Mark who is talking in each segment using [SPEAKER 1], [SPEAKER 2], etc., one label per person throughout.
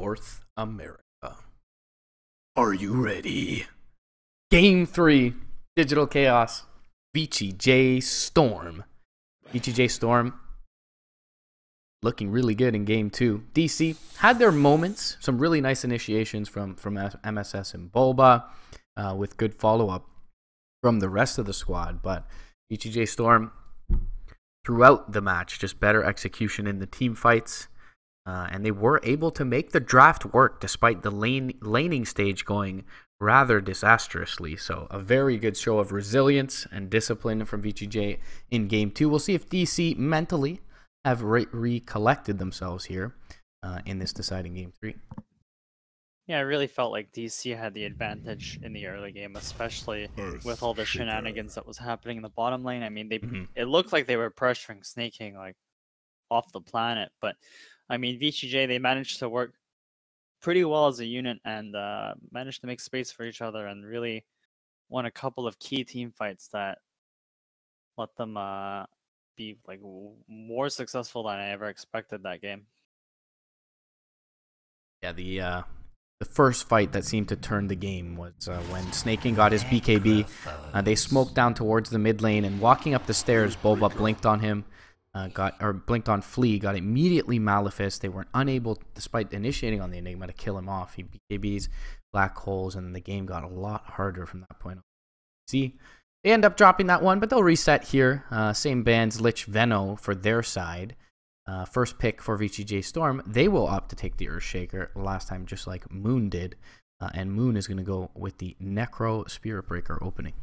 [SPEAKER 1] North America. Are you ready? Game three, Digital Chaos, Vici J Storm. Vici J Storm looking really good in game two. DC had their moments, some really nice initiations from, from MSS and Bulba uh, with good follow up from the rest of the squad. But Vici J Storm, throughout the match, just better execution in the team fights. Uh, and they were able to make the draft work despite the lane, laning stage going rather disastrously. So, a very good show of resilience and discipline from VGJ in game two. We'll see if DC mentally have re- recollected themselves here uh, in this deciding game three.
[SPEAKER 2] Yeah, I really felt like DC had the advantage in the early game, especially with all the shenanigans that was happening in the bottom lane. I mean, they mm-hmm. it looked like they were pressuring Sneyking like off the planet, but I mean, VGJ they managed to work pretty well as a unit and uh, managed to make space for each other and really won a couple of key team fights that let them uh, be like more successful than I ever expected that game.
[SPEAKER 1] Yeah, the uh, the first fight that seemed to turn the game was uh, when Sneyking got his BKB. Uh, they smoked down towards the mid lane, and walking up the stairs, Bulba blinked on him, uh, got or blinked on Flea, got immediately Malefice. They weren't unable, despite initiating on the Enigma, to kill him off. He BKBs, black holes, and the game got a lot harder from that point on. See, they end up dropping that one, but they'll reset here. Uh, same bands, Lich Veno for their side. Uh, first pick for VGJ Storm. They will opt to take the Earthshaker last time, just like Moon did. Uh, and Moon is going to go with the Necro Spirit Breaker opening.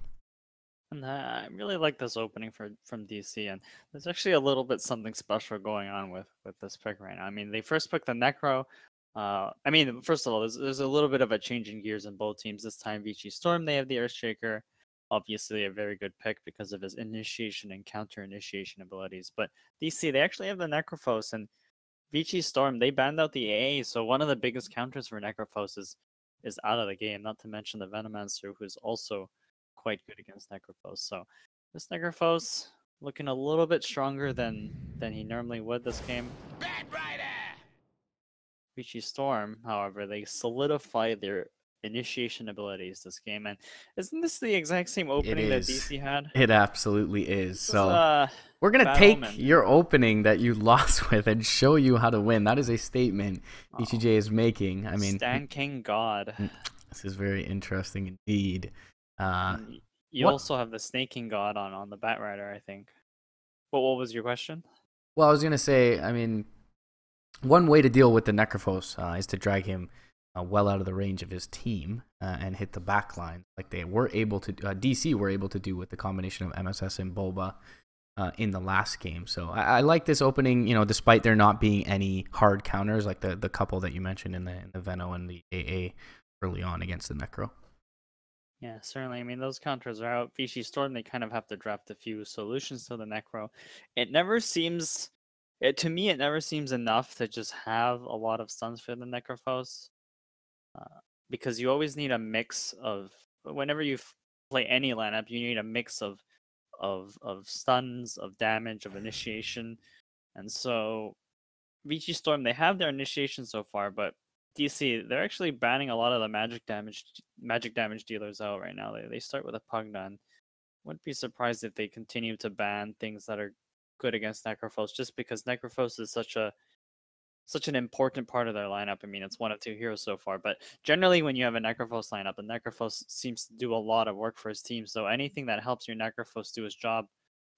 [SPEAKER 2] And uh, I really like this opening for from DC, and there's actually a little bit something special going on with with this pick right now. I mean, they first picked the Necro. Uh, I mean, first of all, there's, there's a little bit of a change in gears in both teams. This time, VG Storm they have the Earthshaker, obviously a very good pick because of his initiation and counter initiation abilities. But DC, they actually have the Necrophos and Vici Storm, they banned out the AA, so one of the biggest counters for Necrophos is, is out of the game, not to mention the Venomancer, who's also quite good against Necrophos. So this Necrophos looking a little bit stronger than than he normally would this game. Batrider! Vici Storm, however, they solidify their initiation abilities this game. And isn't this the exact same opening that DC had?
[SPEAKER 1] It absolutely is. This so is, uh, we're gonna take your opening that you lost with and show you how to win. That is a statement oh. is making. I mean,
[SPEAKER 2] Stan King God. Mm,
[SPEAKER 1] this is very interesting indeed. Uh,
[SPEAKER 2] you what? also have the Sneyking God on on the Batrider, I think. But what was your question?
[SPEAKER 1] Well, I was gonna say, I mean, one way to deal with the Necrophos uh, is to drag him uh, well out of the range of his team uh, and hit the back line like they were able to uh, DC were able to do with the combination of MSS and Bulba uh, in the last game. So I, I, like this opening, you know, despite there not being any hard counters like the, the couple that you mentioned in the in the Veno and the AA early on against the Necro.
[SPEAKER 2] Yeah, certainly. I mean, those counters are out. Vici Storm, they kind of have to draft a few solutions to the Necro. It never seems, it, to me, it never seems enough to just have a lot of stuns for the Necrophos. Uh, because you always need a mix of whenever you play any lineup, you need a mix of of of stuns, of damage, of initiation, and so Vici Storm they have their initiation so far, but DC they're actually banning a lot of the magic damage magic damage dealers out right now. They they start with a Pugna. Wouldn't be surprised if they continue to ban things that are good against Necrophos, just because Necrophos is such a such an important part of their lineup. I mean, it's one of two heroes so far, but generally, when you have a Necrophos lineup, the Necrophos seems to do a lot of work for his team. So anything that helps your Necrophos do his job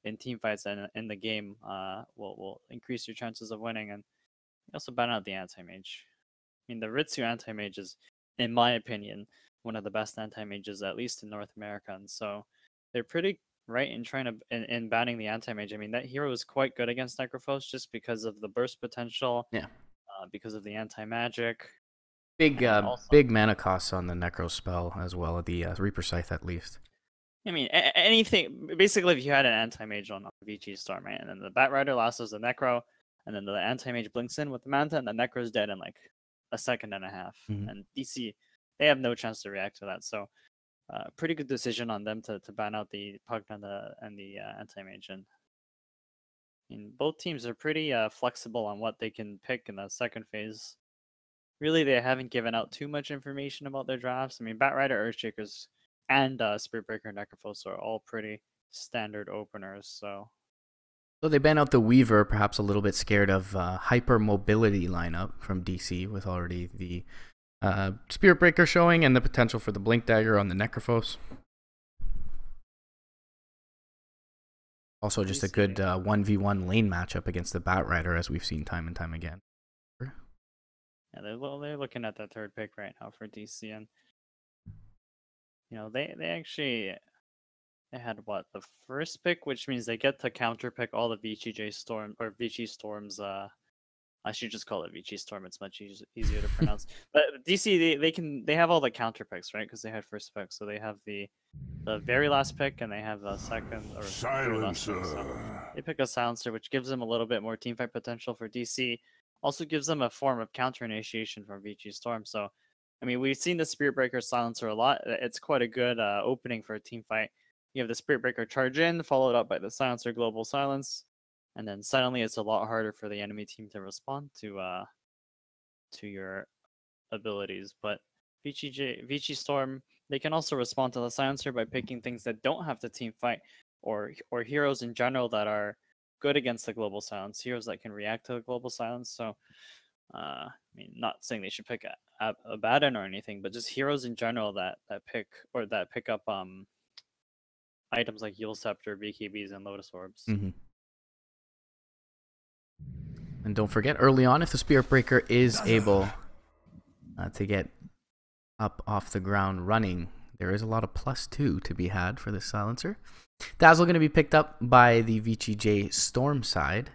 [SPEAKER 2] in team fights and in the game uh, will will increase your chances of winning. And also ban out the anti mage. I mean, the Ritsu anti mage is, in my opinion, one of the best anti mages, at least in North America. And so they're pretty right in trying to in, in banning the anti mage. I mean, that hero is quite good against Necrophos just because of the burst potential.
[SPEAKER 1] Yeah.
[SPEAKER 2] Uh, because of the anti magic.
[SPEAKER 1] Big uh, also, big mana costs on the Necro spell as well. The uh, Reaper Scythe at least.
[SPEAKER 2] I mean, a- anything. Basically, if you had an anti mage on VG Storm, right, and then the Batrider lassos the Necro, and then the anti mage blinks in with the Manta, and the Necro's dead in like a second and a half. Mm-hmm. And DC, they have no chance to react to that. So uh, pretty good decision on them to, to ban out the Pugna and the, and the uh, anti-mage. And I mean, both teams are pretty uh, flexible on what they can pick in the second phase. really they haven't given out too much information about their drafts. I mean, Batrider, Earthshakers, and uh, Spiritbreaker, Necrophos are all pretty standard openers. So
[SPEAKER 1] so they ban out the Weaver, perhaps a little bit scared of uh, hyper mobility lineup from DC with already the uh, Spirit Breaker showing and the potential for the Blink Dagger on the Necrophos. Also, just a good uh, 1v1 lane matchup against the Batrider, as we've seen time and time again.
[SPEAKER 2] Yeah, they're, they're looking at that third pick right now for DC, and you know they they actually they had what the first pick, which means they get to counter pick all the VCJ Storm or VG Storms. Uh, I should just call it VG Storm. It's much easier, easier to pronounce. but DC, they, they can they have all the counter picks, right? Because they had first pick, so they have the the very last pick, and they have a second or silencer. Pick, so they pick a silencer, which gives them a little bit more team fight potential for DC. Also gives them a form of counter initiation from VG Storm. So, I mean, we've seen the Spirit Breaker silencer a lot. It's quite a good uh, opening for a team fight you have the Spirit Breaker charge in, followed up by the Silencer Global Silence, and then suddenly it's a lot harder for the enemy team to respond to uh to your abilities. But VCJ Vici Storm, they can also respond to the Silencer by picking things that don't have to team fight, or or heroes in general that are good against the Global Silence, heroes that can react to the Global Silence. So. Uh, I mean, not saying they should pick a, a, Abaddon or anything, but just heroes in general that that pick or that pick up um items like Eul Scepter, BKBs, and Lotus Orbs.
[SPEAKER 1] Mm-hmm. And don't forget, early on, if the Spirit Breaker is able uh, to get up off the ground running, there is a lot of plus two to be had for this silencer. Dazzle going to be picked up by the VCJ Storm side.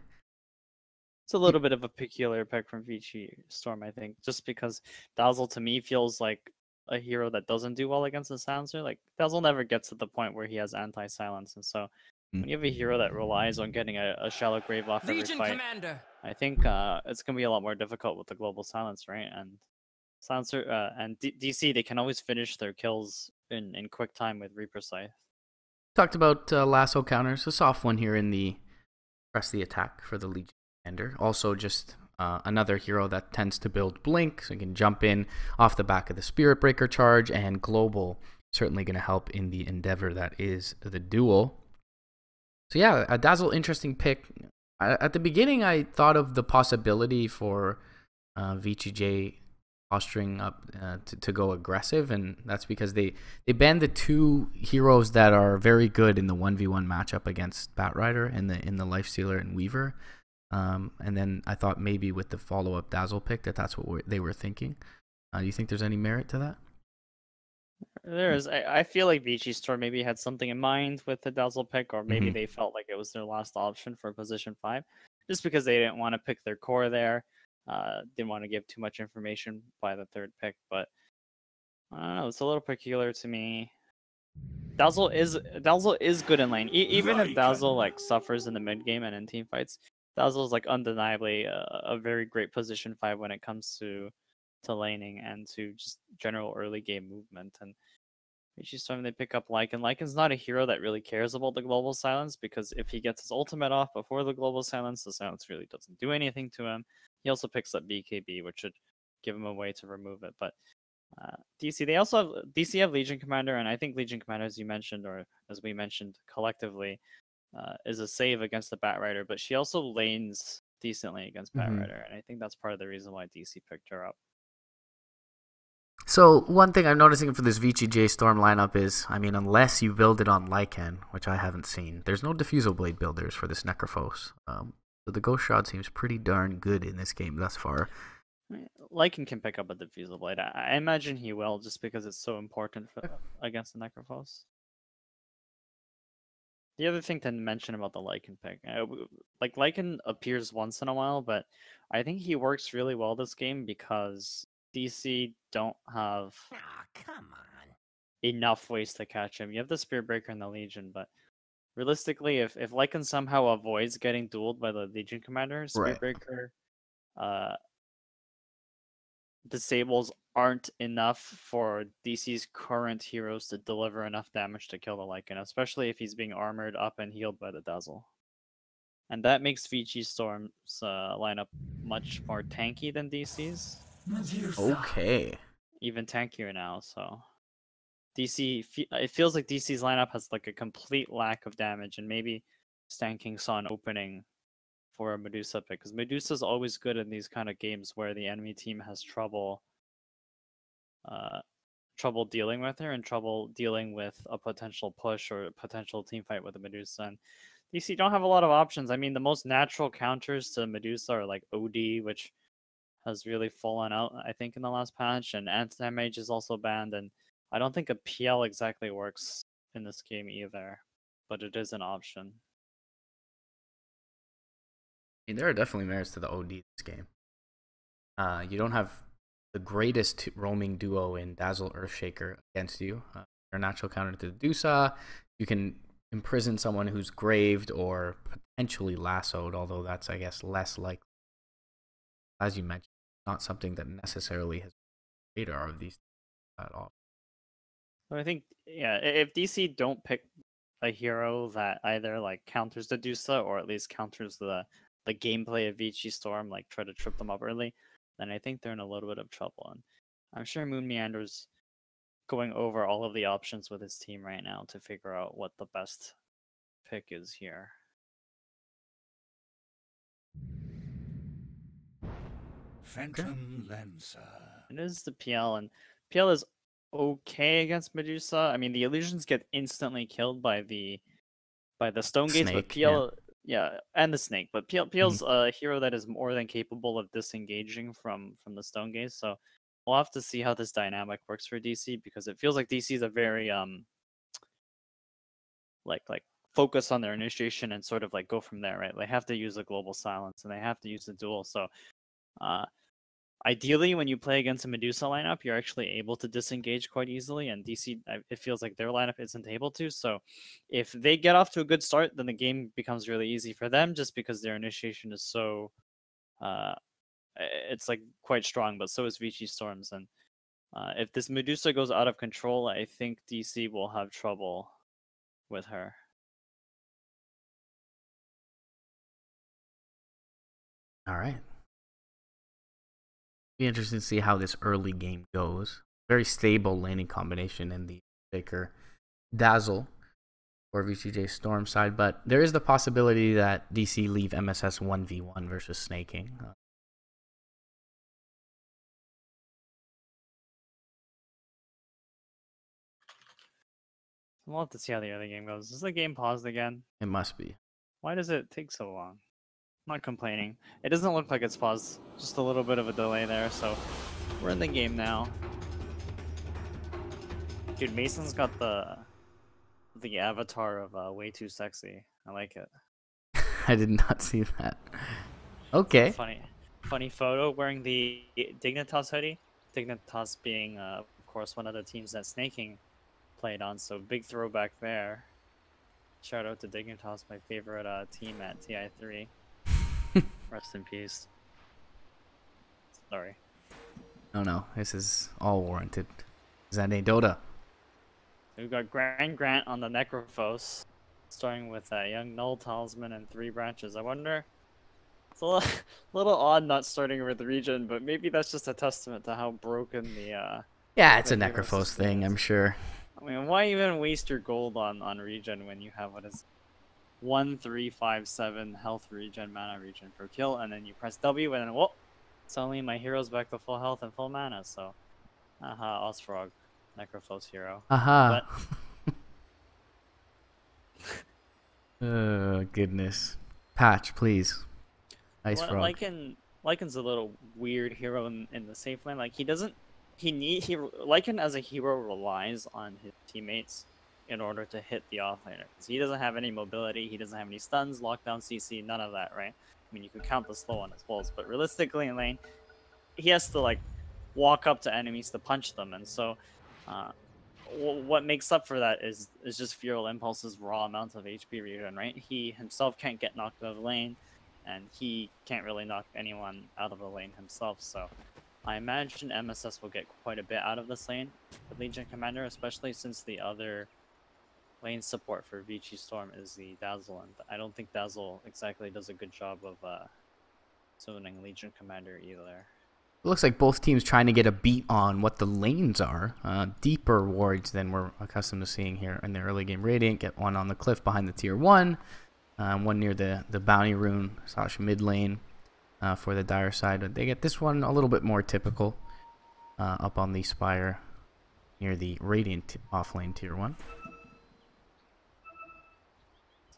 [SPEAKER 2] It's a little bit of a peculiar pick from Vici Storm, I think, just because Dazzle to me feels like a hero that doesn't do well against the silencer, like Dazzle never gets to the point where he has anti-silence, and so mm. when you have a hero that relies on getting a, a shallow grave off Legion every fight, Commander. I think uh, it's gonna be a lot more difficult with the global silence, right? And silencer uh, and D- DC they can always finish their kills in in quick time with Reaper Scythe.
[SPEAKER 1] Talked about uh, lasso counters, a soft one here in the press the attack for the Legion Commander. Also, just uh, another hero that tends to build blink, so you can jump in off the back of the Spirit Breaker charge, and global certainly going to help in the endeavor that is the duel. So yeah, a Dazzle interesting pick. At the beginning, I thought of the possibility for uh, VCJ posturing up uh, to, to go aggressive, and that's because they they banned the two heroes that are very good in the one v one matchup against Batrider and the in the Lifestealer and Weaver. Um, and then I thought maybe with the follow up Dazzle pick that that's what they were thinking. Uh, do you think there's any merit to that?
[SPEAKER 2] There is. I, I feel like Vici Storm maybe had something in mind with the Dazzle pick, or maybe mm-hmm. they felt like it was their last option for position five, just because they didn't want to pick their core there. Uh, didn't want to give too much information by the third pick, but I don't know. It's a little peculiar to me. Dazzle is Dazzle is good in lane. E- even if Dazzle like suffers in the mid game and in team fights, Dazzle is like undeniably a, a, very great position five when it comes to to laning and to just general early game movement. And each time they pick up Lycan. Lycan's not a hero that really cares about the global silence because if he gets his ultimate off before the global silence, the silence really doesn't do anything to him. He also picks up BKB, which should give him a way to remove it. But uh, DC, they also have DC have Legion Commander, and I think Legion Commander, as you mentioned, or as we mentioned collectively, uh, is a save against the Batrider, but she also lanes decently against Bat mm-hmm. Rider, and I think that's part of the reason why DC picked her up.
[SPEAKER 1] So one thing I'm noticing for this VCJ Storm lineup is, I mean, unless you build it on Lycan, which I haven't seen, there's no Diffusal Blade builders for this Necrophos. Um, so the Ghost Shroud seems pretty darn good in this game thus far.
[SPEAKER 2] Lycan can pick up a Diffusal Blade. I, I imagine he will, just because it's so important for, against the Necrophos. The other thing to mention about the Lycan pick, uh, like Lycan appears once in a while, but I think he works really well this game because DC don't have
[SPEAKER 3] oh, come on
[SPEAKER 2] enough ways to catch him. You have the Spirit Breaker and the Legion, but realistically, if if Lycan somehow avoids getting dueled by the Legion commander, Spirit right. Breaker, uh, disables aren't enough for DC's current heroes to deliver enough damage to kill the Lycan, especially if he's being armored up and healed by the Dazzle. And that makes Vici Storm's uh, lineup much more tanky than DC's.
[SPEAKER 1] Okay.
[SPEAKER 2] even tankier now. So DC, it feels like DC's lineup has like a complete lack of damage, and maybe Sneyking saw an opening for a Medusa pick because Medusa's always good in these kind of games where the enemy team has trouble, uh, trouble dealing with her and trouble dealing with a potential push or potential team fight with a Medusa. And DC don't have a lot of options. I mean, the most natural counters to Medusa are like OD, which has really fallen out, I think, in the last patch, and anti mage is also banned, and I don't think a PL exactly works in this game either, but it is an option.
[SPEAKER 1] Mean, there are definitely merits to the OD this game. Uh, you don't have the greatest roaming duo in Dazzle Earthshaker against you. Uh, your natural counter to the Dusa. You can imprison someone who's graved or potentially lassoed, although that's, I guess, less likely. As you mentioned, not something that necessarily has radar of these at all.
[SPEAKER 2] So I think, yeah, if DC don't pick a hero that either like counters the Dusa or at least counters the the gameplay of Vici Storm, like try to trip them up early, then I think they're in a little bit of trouble. And I'm sure Moon Meander's going over all of the options with his team right now to figure out what the best pick is here.
[SPEAKER 3] Phantom Lancer.
[SPEAKER 2] It is the PL, and PL is okay against Medusa. I mean, the illusions get instantly killed by the by the stone Gaze, but
[SPEAKER 1] Snake, yeah.
[SPEAKER 2] PL, yeah. and the snake. But PL, PL's a hero that is more than capable of disengaging from from the stone Gaze. So we'll have to see how this dynamic works for DC because it feels like DC is a very um like like focus on their initiation and sort of like go from there, right? They have to use a global silence and they have to use the duel. So uh ideally when you play against a medusa lineup you're actually able to disengage quite easily and dc it feels like their lineup isn't able to. So if they get off to a good start then the game becomes really easy for them just because their initiation is so uh it's like quite strong but so is vici storms. And uh, if this medusa goes out of control i think dc will have trouble with her.
[SPEAKER 1] All right. Be interesting to see how this early game goes. Very stable landing combination in the Shaker Dazzle or VCJ Storm side, but there is the possibility that DC leave MSS 1v1 versus Sneyking. Uh,
[SPEAKER 2] we'll have to see how the other game goes is the game paused again
[SPEAKER 1] it must be.
[SPEAKER 2] Why does it take so long? Not complaining. It doesn't look like it's paused. Just a little bit of a delay there, so we're in the game now. Dude, Mason's got the the avatar of uh, way too sexy. I like it.
[SPEAKER 1] I did not see that. Okay.
[SPEAKER 2] Funny, funny photo wearing the Dignitas hoodie. Dignitas being, uh, of course, one of the teams that Sneyking played on. So big throwback there. Shout out to Dignitas, my favorite uh, team at TI3. Rest in peace. Sorry.
[SPEAKER 1] No, no, this is all warranted. Zane Dota.
[SPEAKER 2] We've got Grand Grant on the Necrophos, starting with a young Null Talisman and three branches. I wonder. It's a little, little odd not starting with the Regen, but maybe that's just a testament to how broken the. uh
[SPEAKER 1] Yeah, it's a Necrophos thing,
[SPEAKER 2] it.
[SPEAKER 1] I'm sure.
[SPEAKER 2] I mean, why even waste your gold on on Regen when you have what is one three five seven health regen, mana regen per kill, and then you press W, and then whoop, suddenly my hero's back to full health and full mana. So, aha, IceFrog, Necrophos hero.
[SPEAKER 1] Aha. oh, goodness. Patch, please. Ice
[SPEAKER 2] Well,
[SPEAKER 1] Frog.
[SPEAKER 2] Lycan, Lycan's a little weird hero in, in the safe lane. Like he doesn't, he need he Lycan as a hero relies on his teammates in order to hit the offlaner. 'Cause he doesn't have any mobility, he doesn't have any stuns, lockdown, CC, none of that, right? I mean, you can count the slow on his pulls, but realistically in lane, he has to like walk up to enemies to punch them, and so. Uh, what makes up for that is is just Feral Impulse's raw amount of HP regen, right? He himself can't get knocked out of lane, and he can't really knock anyone out of the lane himself. So I imagine MSS will get quite a bit out of this lane the Legion Commander, especially since the other lane support for Vici Storm is the Dazzle, and I don't think Dazzle exactly does a good job of uh, summoning Legion Commander either.
[SPEAKER 1] It looks like both teams trying to get a beat on what the lanes are. Uh, deeper wards than we're accustomed to seeing here in the early game. Radiant get one on the cliff behind the tier 1. Um, one near the, the bounty rune, slash mid lane uh, for the dire side. But they get this one a little bit more typical uh, up on the spire near the Radiant off lane tier 1.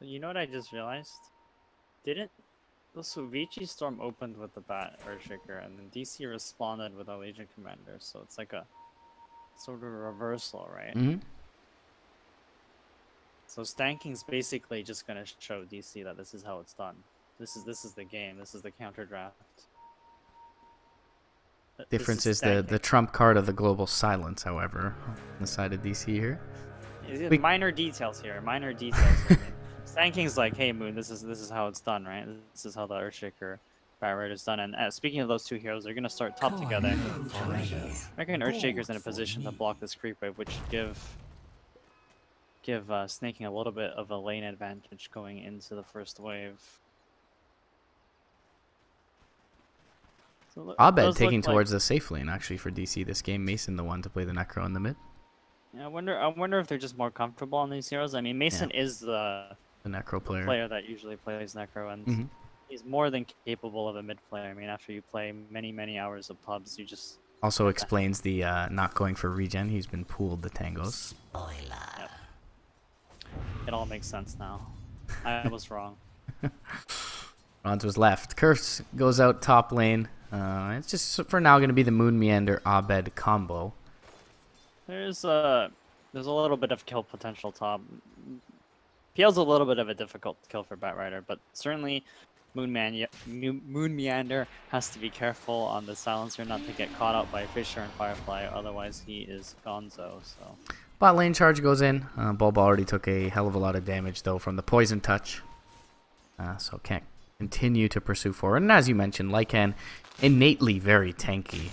[SPEAKER 2] You know what I just realized? Didn't so Vici Storm opened with the Bat Earthshaker, and then DC responded with a Legion Commander. So it's like a sort of reversal, right?
[SPEAKER 1] Mm-hmm.
[SPEAKER 2] So Sneyking's basically just gonna show DC that this is how it's done. This is this is the game. This is the counter draft. This
[SPEAKER 1] Difference is, the, the trump card of the global silence, however, on the side of DC here.
[SPEAKER 2] Is it
[SPEAKER 1] we-
[SPEAKER 2] minor details here. Minor details. I mean. Sneyking's like, hey Moon, this is this is how it's done, right? This is how the Earthshaker Bat is done. And uh, speaking of those two heroes, they're gonna start top together. Making Earthshaker's in a position to block this creep wave, which give give uh, Sneyking a little bit of a lane advantage going into the first wave. So
[SPEAKER 1] Abed taking
[SPEAKER 2] like-
[SPEAKER 1] towards the safe lane, actually, for DC this game. Mason the one to play the Necro in the mid.
[SPEAKER 2] Yeah, I wonder. I wonder if they're just more comfortable on these heroes. I mean, Mason is the
[SPEAKER 1] The Necro player.
[SPEAKER 2] player that usually plays Necro, and
[SPEAKER 1] Mhm.
[SPEAKER 2] he's more than capable of a mid player. I mean, after you play many, many hours of pubs, you just
[SPEAKER 1] Also explains the uh, not going for regen. He's been pooled the tangos.
[SPEAKER 2] it all makes sense now. I was wrong.
[SPEAKER 1] Bronze was left. Curse goes out top lane. Uh, it's just for now going to be the Moon Meander Abed combo.
[SPEAKER 2] There's a there's a little bit of kill potential top. PL's a little bit of a difficult kill for Batrider, but certainly Moon, Man- Moon Meander has to be careful on the silencer not to get caught out by Fissure and Firefly, otherwise he is gonzo. So
[SPEAKER 1] Bot lane charge goes in. Uh, Bulba already took a hell of a lot of damage though from the poison touch. Uh, so can't continue to pursue forward. And as you mentioned, Lycan innately very tanky.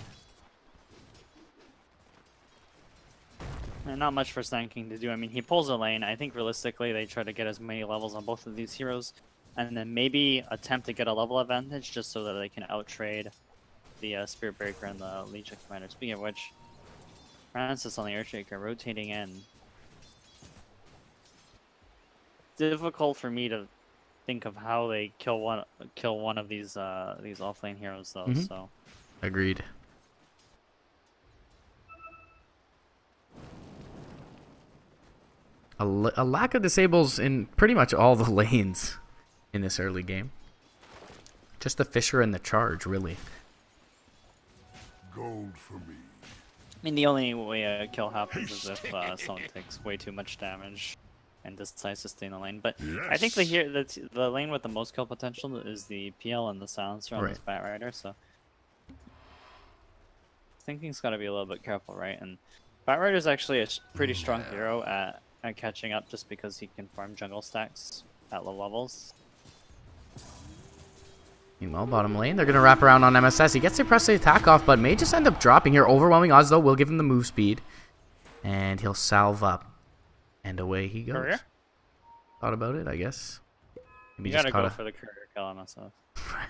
[SPEAKER 2] Not much for Sneyking to do. I mean, he pulls a lane. I think realistically, they try to get as many levels on both of these heroes, and then maybe attempt to get a level advantage just so that they can outtrade the uh, Spirit Breaker and the Legion Commander. Speaking of which, Francis on the Earthshaker rotating in. Difficult for me to think of how they kill one kill one of these uh, these offlane heroes though.
[SPEAKER 1] Mhm.
[SPEAKER 2] So
[SPEAKER 1] Agreed. A, l- a lack of disables in pretty much all the lanes in this early game. Just the Fissure and the Charge, really.
[SPEAKER 3] Gold for me.
[SPEAKER 2] I mean, the only way a kill happens is if uh, someone takes way too much damage and decides to stay in the lane. But I think the here the, t- the lane with the most kill potential is the PL and the silencer on this Batrider. So thinking's got to be a little bit careful, right? And Batrider's actually a pretty strong hero at, at catching up just because he can farm jungle stacks at low levels.
[SPEAKER 1] Meanwhile, bottom lane, they're going to wrap around on MSS. He gets to press the attack off, but may just end up dropping here. Overwhelming odds, though, will give him the move speed. And he'll salve up. And away he goes.
[SPEAKER 2] Courier?
[SPEAKER 1] Thought about it, I guess. Maybe
[SPEAKER 2] You
[SPEAKER 1] just
[SPEAKER 2] gotta go
[SPEAKER 1] a,
[SPEAKER 2] for the courier kill MSS.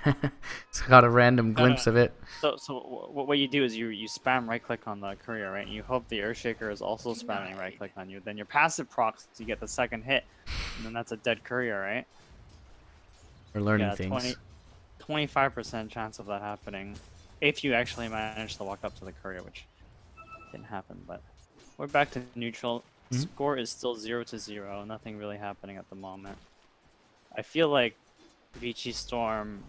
[SPEAKER 1] just got a random glimpse of it.
[SPEAKER 2] So, so wh- wh- what you do is you you spam right click on the courier, right? And you hope the Earthshaker is also spamming right click on you. Then your passive procs, you get the second hit, and then that's a dead courier, right?
[SPEAKER 1] We're learning
[SPEAKER 2] yeah,
[SPEAKER 1] things.
[SPEAKER 2] 25 percent chance of that happening, if you actually manage to walk up to the courier, which didn't happen. But we're back to neutral.
[SPEAKER 1] Mhm.
[SPEAKER 2] Score is still zero to zero. Nothing really happening at the moment. I feel like Vici Storm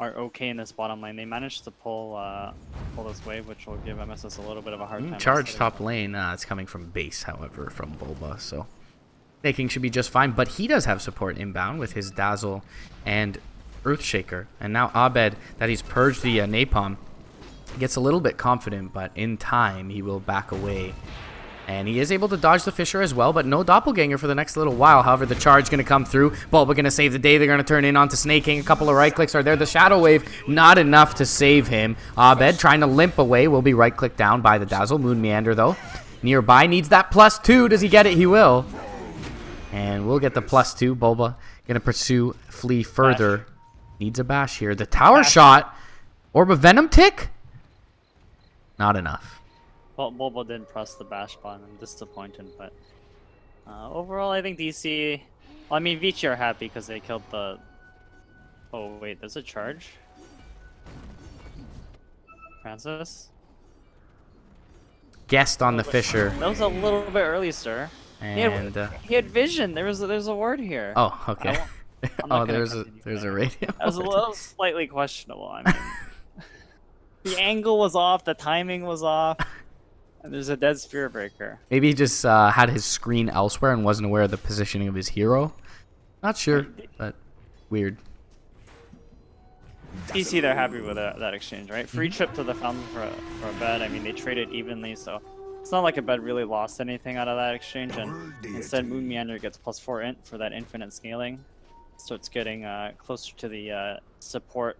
[SPEAKER 2] are okay in this bottom lane. They managed to pull uh, pull this wave, which will give MSS a little bit of a hard
[SPEAKER 1] Mm,
[SPEAKER 2] time.
[SPEAKER 1] Charge top lane. Uh, it's coming from base, however, from Bulba. So Sneyking should be just fine. But he does have support inbound with his Dazzle and Earthshaker. And now Abed, that he's purged the uh, Napalm, gets a little bit confident, but in time he will back away. And he is able to dodge the Fissure as well, but no Doppelganger for the next little while. However, the charge going to come through. Bulba going to save the day. They're going to turn in onto Sneyking. A couple of right clicks are there. The Shadow Wave, not enough to save him. Abed trying to limp away. Will be right clicked down by the Dazzle. Moon Meander, though. Nearby needs that plus two. Does he get it? He will. And we'll get the plus two. Bulba going to pursue, flee further. Needs a bash here. The tower shot. Orb of Venom tick? Not enough.
[SPEAKER 2] Well, Bulba did press the bash button. I'm disappointed, but uh, overall, I think DC. Well, I mean, Vici are happy because they killed the. Oh wait, there's a charge. Francis.
[SPEAKER 1] Guest on the Fissure.
[SPEAKER 2] That was a little bit early, sir. He had,
[SPEAKER 1] And uh,
[SPEAKER 2] he had vision. There was a, there's a word here.
[SPEAKER 1] oh, okay.
[SPEAKER 2] won't- I'm not
[SPEAKER 1] oh, there's a there's a radio.
[SPEAKER 2] That was a little slightly questionable. I mean, the angle was off, the timing was off, and there's a dead spirit breaker.
[SPEAKER 1] Maybe he just uh, had his screen elsewhere and wasn't aware of the positioning of his hero. Not sure, but weird.
[SPEAKER 2] DC, they're happy with that, that exchange, right? Free trip to the fountain for a, for Abed. I mean, they traded evenly, so it's not like Abed really lost anything out of that exchange. And instead, Moon Meander gets plus four int for that infinite scaling. So it's getting uh, closer to the uh, support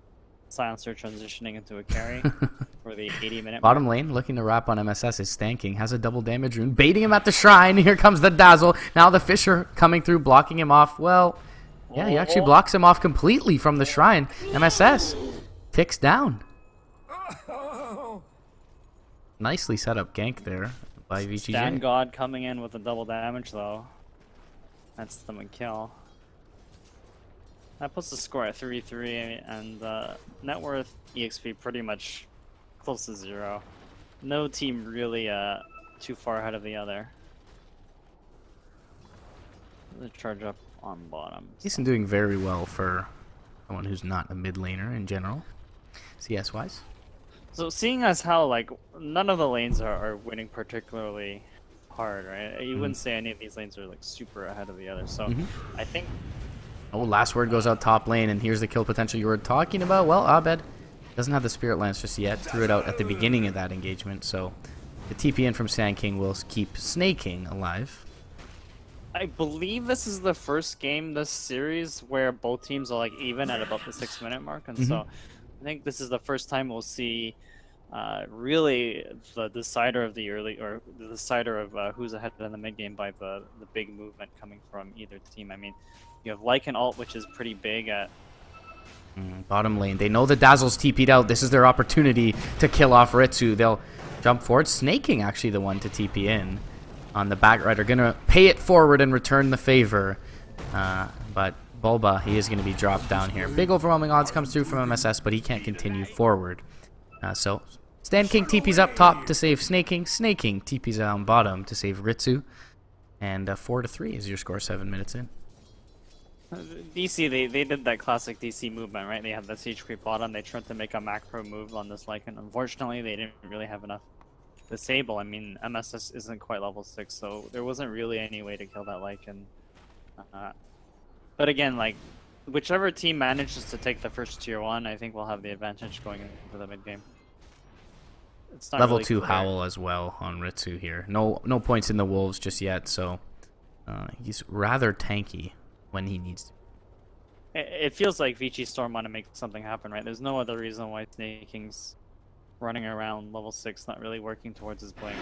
[SPEAKER 2] silencer transitioning into a carry for the 80 minute.
[SPEAKER 1] Bottom lane, looking to wrap on MSS is Sneyking. Has a double damage rune, baiting him at the shrine. Here comes the dazzle. Now the Fissure coming through, blocking him off. Well, yeah, he actually
[SPEAKER 2] Oh.
[SPEAKER 1] blocks him off completely from the shrine. MSS ticks down. Nicely set up gank there by VGJ.
[SPEAKER 2] Stan God coming in with a double damage though. That's the kill. That puts the score at 3-3 and uh, net worth EXP pretty much close to zero. No team really uh, too far ahead of the other. The charge up on bottom.
[SPEAKER 1] He's been doing very well for someone who's not a mid laner in general, CS wise.
[SPEAKER 2] So seeing as how like none of the lanes are, are winning particularly hard, right? You wouldn't say any of these lanes are like super ahead of the other. So
[SPEAKER 1] Mhm.
[SPEAKER 2] I think
[SPEAKER 1] Oh, last word goes out top lane, and here's the kill potential you were talking about. Well, Abed doesn't have the Spirit Lance just yet. Threw it out at the beginning of that engagement, so the TP in from Sand King will keep Sneyking alive.
[SPEAKER 2] I believe this is the first game this series where both teams are like even at about the six minute mark, and so I think this is the first time we'll see uh, really the decider of the early or the decider of uh, who's ahead in the mid game by the the big movement coming from either team. I mean, you have Lycan alt, which is pretty big at
[SPEAKER 1] Mm, bottom lane, they know the Dazzle's TP'd out. This is their opportunity to kill off Ritsu. They'll jump forward. Sneyking actually the one to TP in on the back. Are gonna pay it forward and return the favor. Uh, but Bulba, he is gonna be dropped down here. Big overwhelming odds comes through from MSS, but he can't continue forward. Uh, so Sneyking TP's up top to save Sneyking. Sneyking TP's down bottom to save Ritsu. And uh, four to three is your score. Seven minutes in.
[SPEAKER 2] DC. They they did that classic DC movement, right? They had the siege creep bottom. They tried to make a macro move on this Lycan. Unfortunately, they didn't really have enough disable. I mean, MSS isn't quite level six, so there wasn't really any way to kill that Lycan. Uh, but again, like whichever team manages to take the first tier one, I think we'll have the advantage going into the mid game. It's not
[SPEAKER 1] Level
[SPEAKER 2] really
[SPEAKER 1] two
[SPEAKER 2] clear.
[SPEAKER 1] Howl as well on Ritsu here. No no points in the Wolves just yet, so uh, he's rather tanky when he needs to.
[SPEAKER 2] It, it feels like Vici Storm want to make something happen, right? There's no other reason why Sneyking's running around level six, not really working towards his play.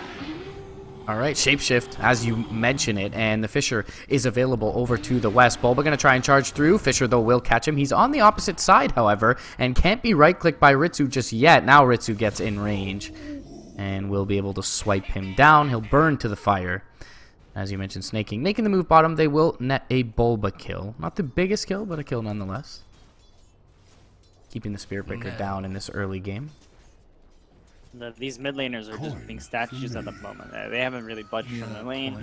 [SPEAKER 1] All right, shapeshift as you mention it, and the Fissure is available over to the west. Bulba gonna try and charge through. Fissure though will catch him. He's on the opposite side, however, and can't be right clicked by Ritsu just yet. Now Ritsu gets in range, and we'll be able to swipe him down. He'll burn to the fire. As you mentioned, Sneyking, making the move bottom. They will net a Bulba kill, not the biggest kill, but a kill nonetheless. Keeping the Spirit Breaker down in this early game.
[SPEAKER 2] The, these mid laners are just being statues at the moment. Uh, They haven't really budged from the lane.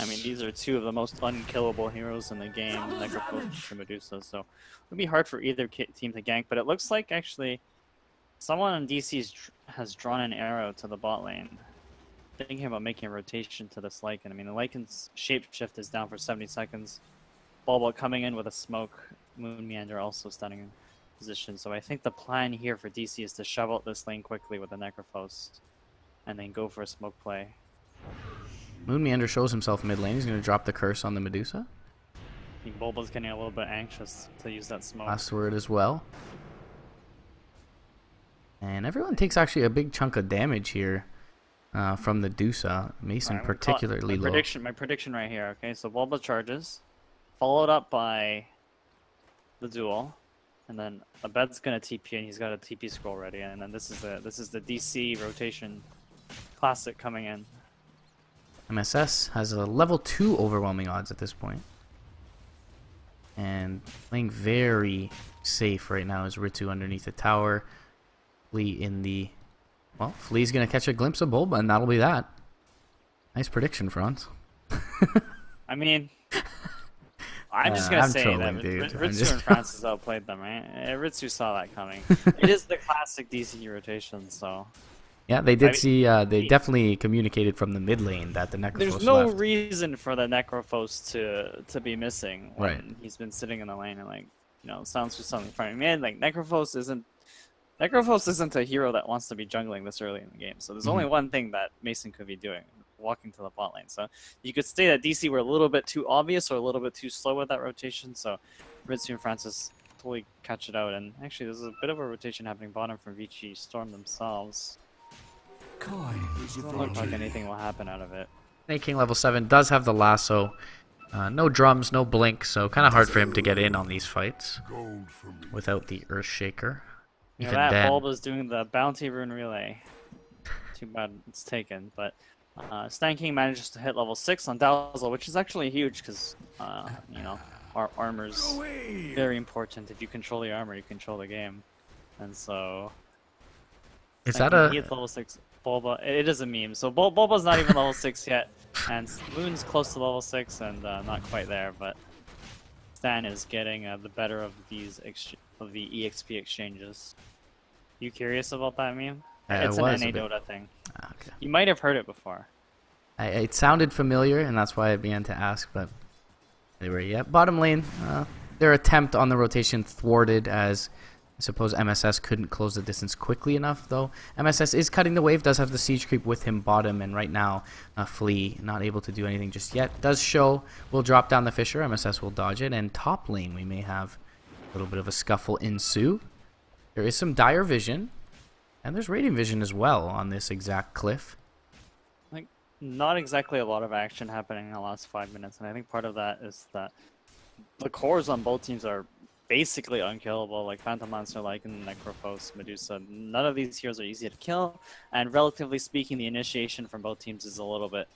[SPEAKER 2] I mean, these are two of the most unkillable heroes in the game, Necrophos and Medusa, so it would be hard for either team to gank, but it looks like actually someone on DC has drawn an arrow to the bot lane. Thinking about making a rotation to this Lycan. I mean, the Lycan's shapeshift is down for 70 seconds. Bulba coming in with a smoke. Moon Meander also stunning in position. So I think the plan here for DC is to shove out this lane quickly with the Necrophos. And then go for a smoke play.
[SPEAKER 1] Moon Meander shows himself mid lane. He's gonna drop the curse on the Medusa.
[SPEAKER 2] I think Bulba's getting a little bit anxious to use that smoke.
[SPEAKER 1] Last word as well. And everyone takes actually a big chunk of damage here uh, from the Dusa. Mason
[SPEAKER 2] Alright, I'm gonna call it-
[SPEAKER 1] particularly
[SPEAKER 2] my
[SPEAKER 1] low.
[SPEAKER 2] Prediction, my prediction right here. Okay, so Bulba charges, followed up by the duel, and then Abed's gonna TP and he's got a TP scroll ready, and then this is the this is the DC rotation Classic coming in.
[SPEAKER 1] MSS has a level 2 overwhelming odds at this point. And playing very safe right now is Ritsu underneath the tower. Lee in the... Well, Flea's going to catch a glimpse of Bulba, and that'll be that. Nice prediction, Franz.
[SPEAKER 2] I mean, I'm just
[SPEAKER 1] Uh,
[SPEAKER 2] gonna
[SPEAKER 1] I'm
[SPEAKER 2] say
[SPEAKER 1] trolling,
[SPEAKER 2] that
[SPEAKER 1] dude.
[SPEAKER 2] Ritsu
[SPEAKER 1] just-
[SPEAKER 2] and Francis outplayed them, right? Uh, Ritsu saw that coming. it is the classic DC rotation, so
[SPEAKER 1] Yeah, they did
[SPEAKER 2] I-
[SPEAKER 1] see. Uh, they definitely communicated from the mid lane that the Necrophos
[SPEAKER 2] there's no
[SPEAKER 1] left.
[SPEAKER 2] reason for the Necrophos to to be missing when
[SPEAKER 1] Right.
[SPEAKER 2] he's been sitting in the lane and like you know sounds just something from man like Necrophos isn't Necrophos isn't a hero that wants to be jungling this early in the game. So there's only
[SPEAKER 1] Mm-hmm.
[SPEAKER 2] one thing that Mason could be doing, walking to the bot lane. So you could say that DC were a little bit too obvious or a little bit too slow with that rotation. So Ritsu and Francis totally catch it out. And actually, there's a bit of a rotation happening bottom from Vici Storm themselves.
[SPEAKER 3] Coin is
[SPEAKER 2] Doesn't look like anything will happen out of it.
[SPEAKER 1] Sneyking level 7 does have the lasso. Uh, no drums, no blink, so kind of hard for him to get in on these fights
[SPEAKER 3] gold for me.
[SPEAKER 1] without the Earthshaker.
[SPEAKER 2] You know, that
[SPEAKER 1] then.
[SPEAKER 2] Bulba's doing the bounty rune relay. Too bad it's taken, but uh, Sneyking manages to hit level 6 on Dazzle, which is actually huge because, uh, you know, our armor's
[SPEAKER 3] Away!
[SPEAKER 2] very important. If you control the armor, you control the game. And so.
[SPEAKER 1] Is
[SPEAKER 2] Stan
[SPEAKER 1] that
[SPEAKER 2] King,
[SPEAKER 1] a-
[SPEAKER 2] He hits level 6. Bulba. It is a meme. So Bul- Bulba's not even level 6 yet, and Moon's close to level 6 and uh, not quite there, but Stan is getting uh, the better of these ex- of the EXP exchanges. You curious about that meme?
[SPEAKER 1] I- I
[SPEAKER 2] it's an
[SPEAKER 1] was a
[SPEAKER 2] NA. Dota thing.
[SPEAKER 1] Ah, okay.
[SPEAKER 2] You might have heard it before.
[SPEAKER 1] I, it sounded familiar, and that's why I began to ask. But anyway, yeah. Bottom lane, uh, their attempt on the rotation thwarted as I suppose MSS couldn't close the distance quickly enough. Though MSS is cutting the wave, does have the siege creep with him bottom, and right now uh, Flea not able to do anything just yet. Does show will drop down the Fissure. MSS will dodge it, and top lane we may have a little bit of a scuffle ensue. There is some dire vision, and there's radiant vision as well on this exact cliff.
[SPEAKER 2] Like, not exactly a lot of action happening in the last five minutes, and I think part of that is that the cores on both teams are basically unkillable. Like Phantom Lancer, Lycan, Necrophos, Medusa. None of these heroes are easy to kill, and relatively speaking, the initiation from both teams is a little bit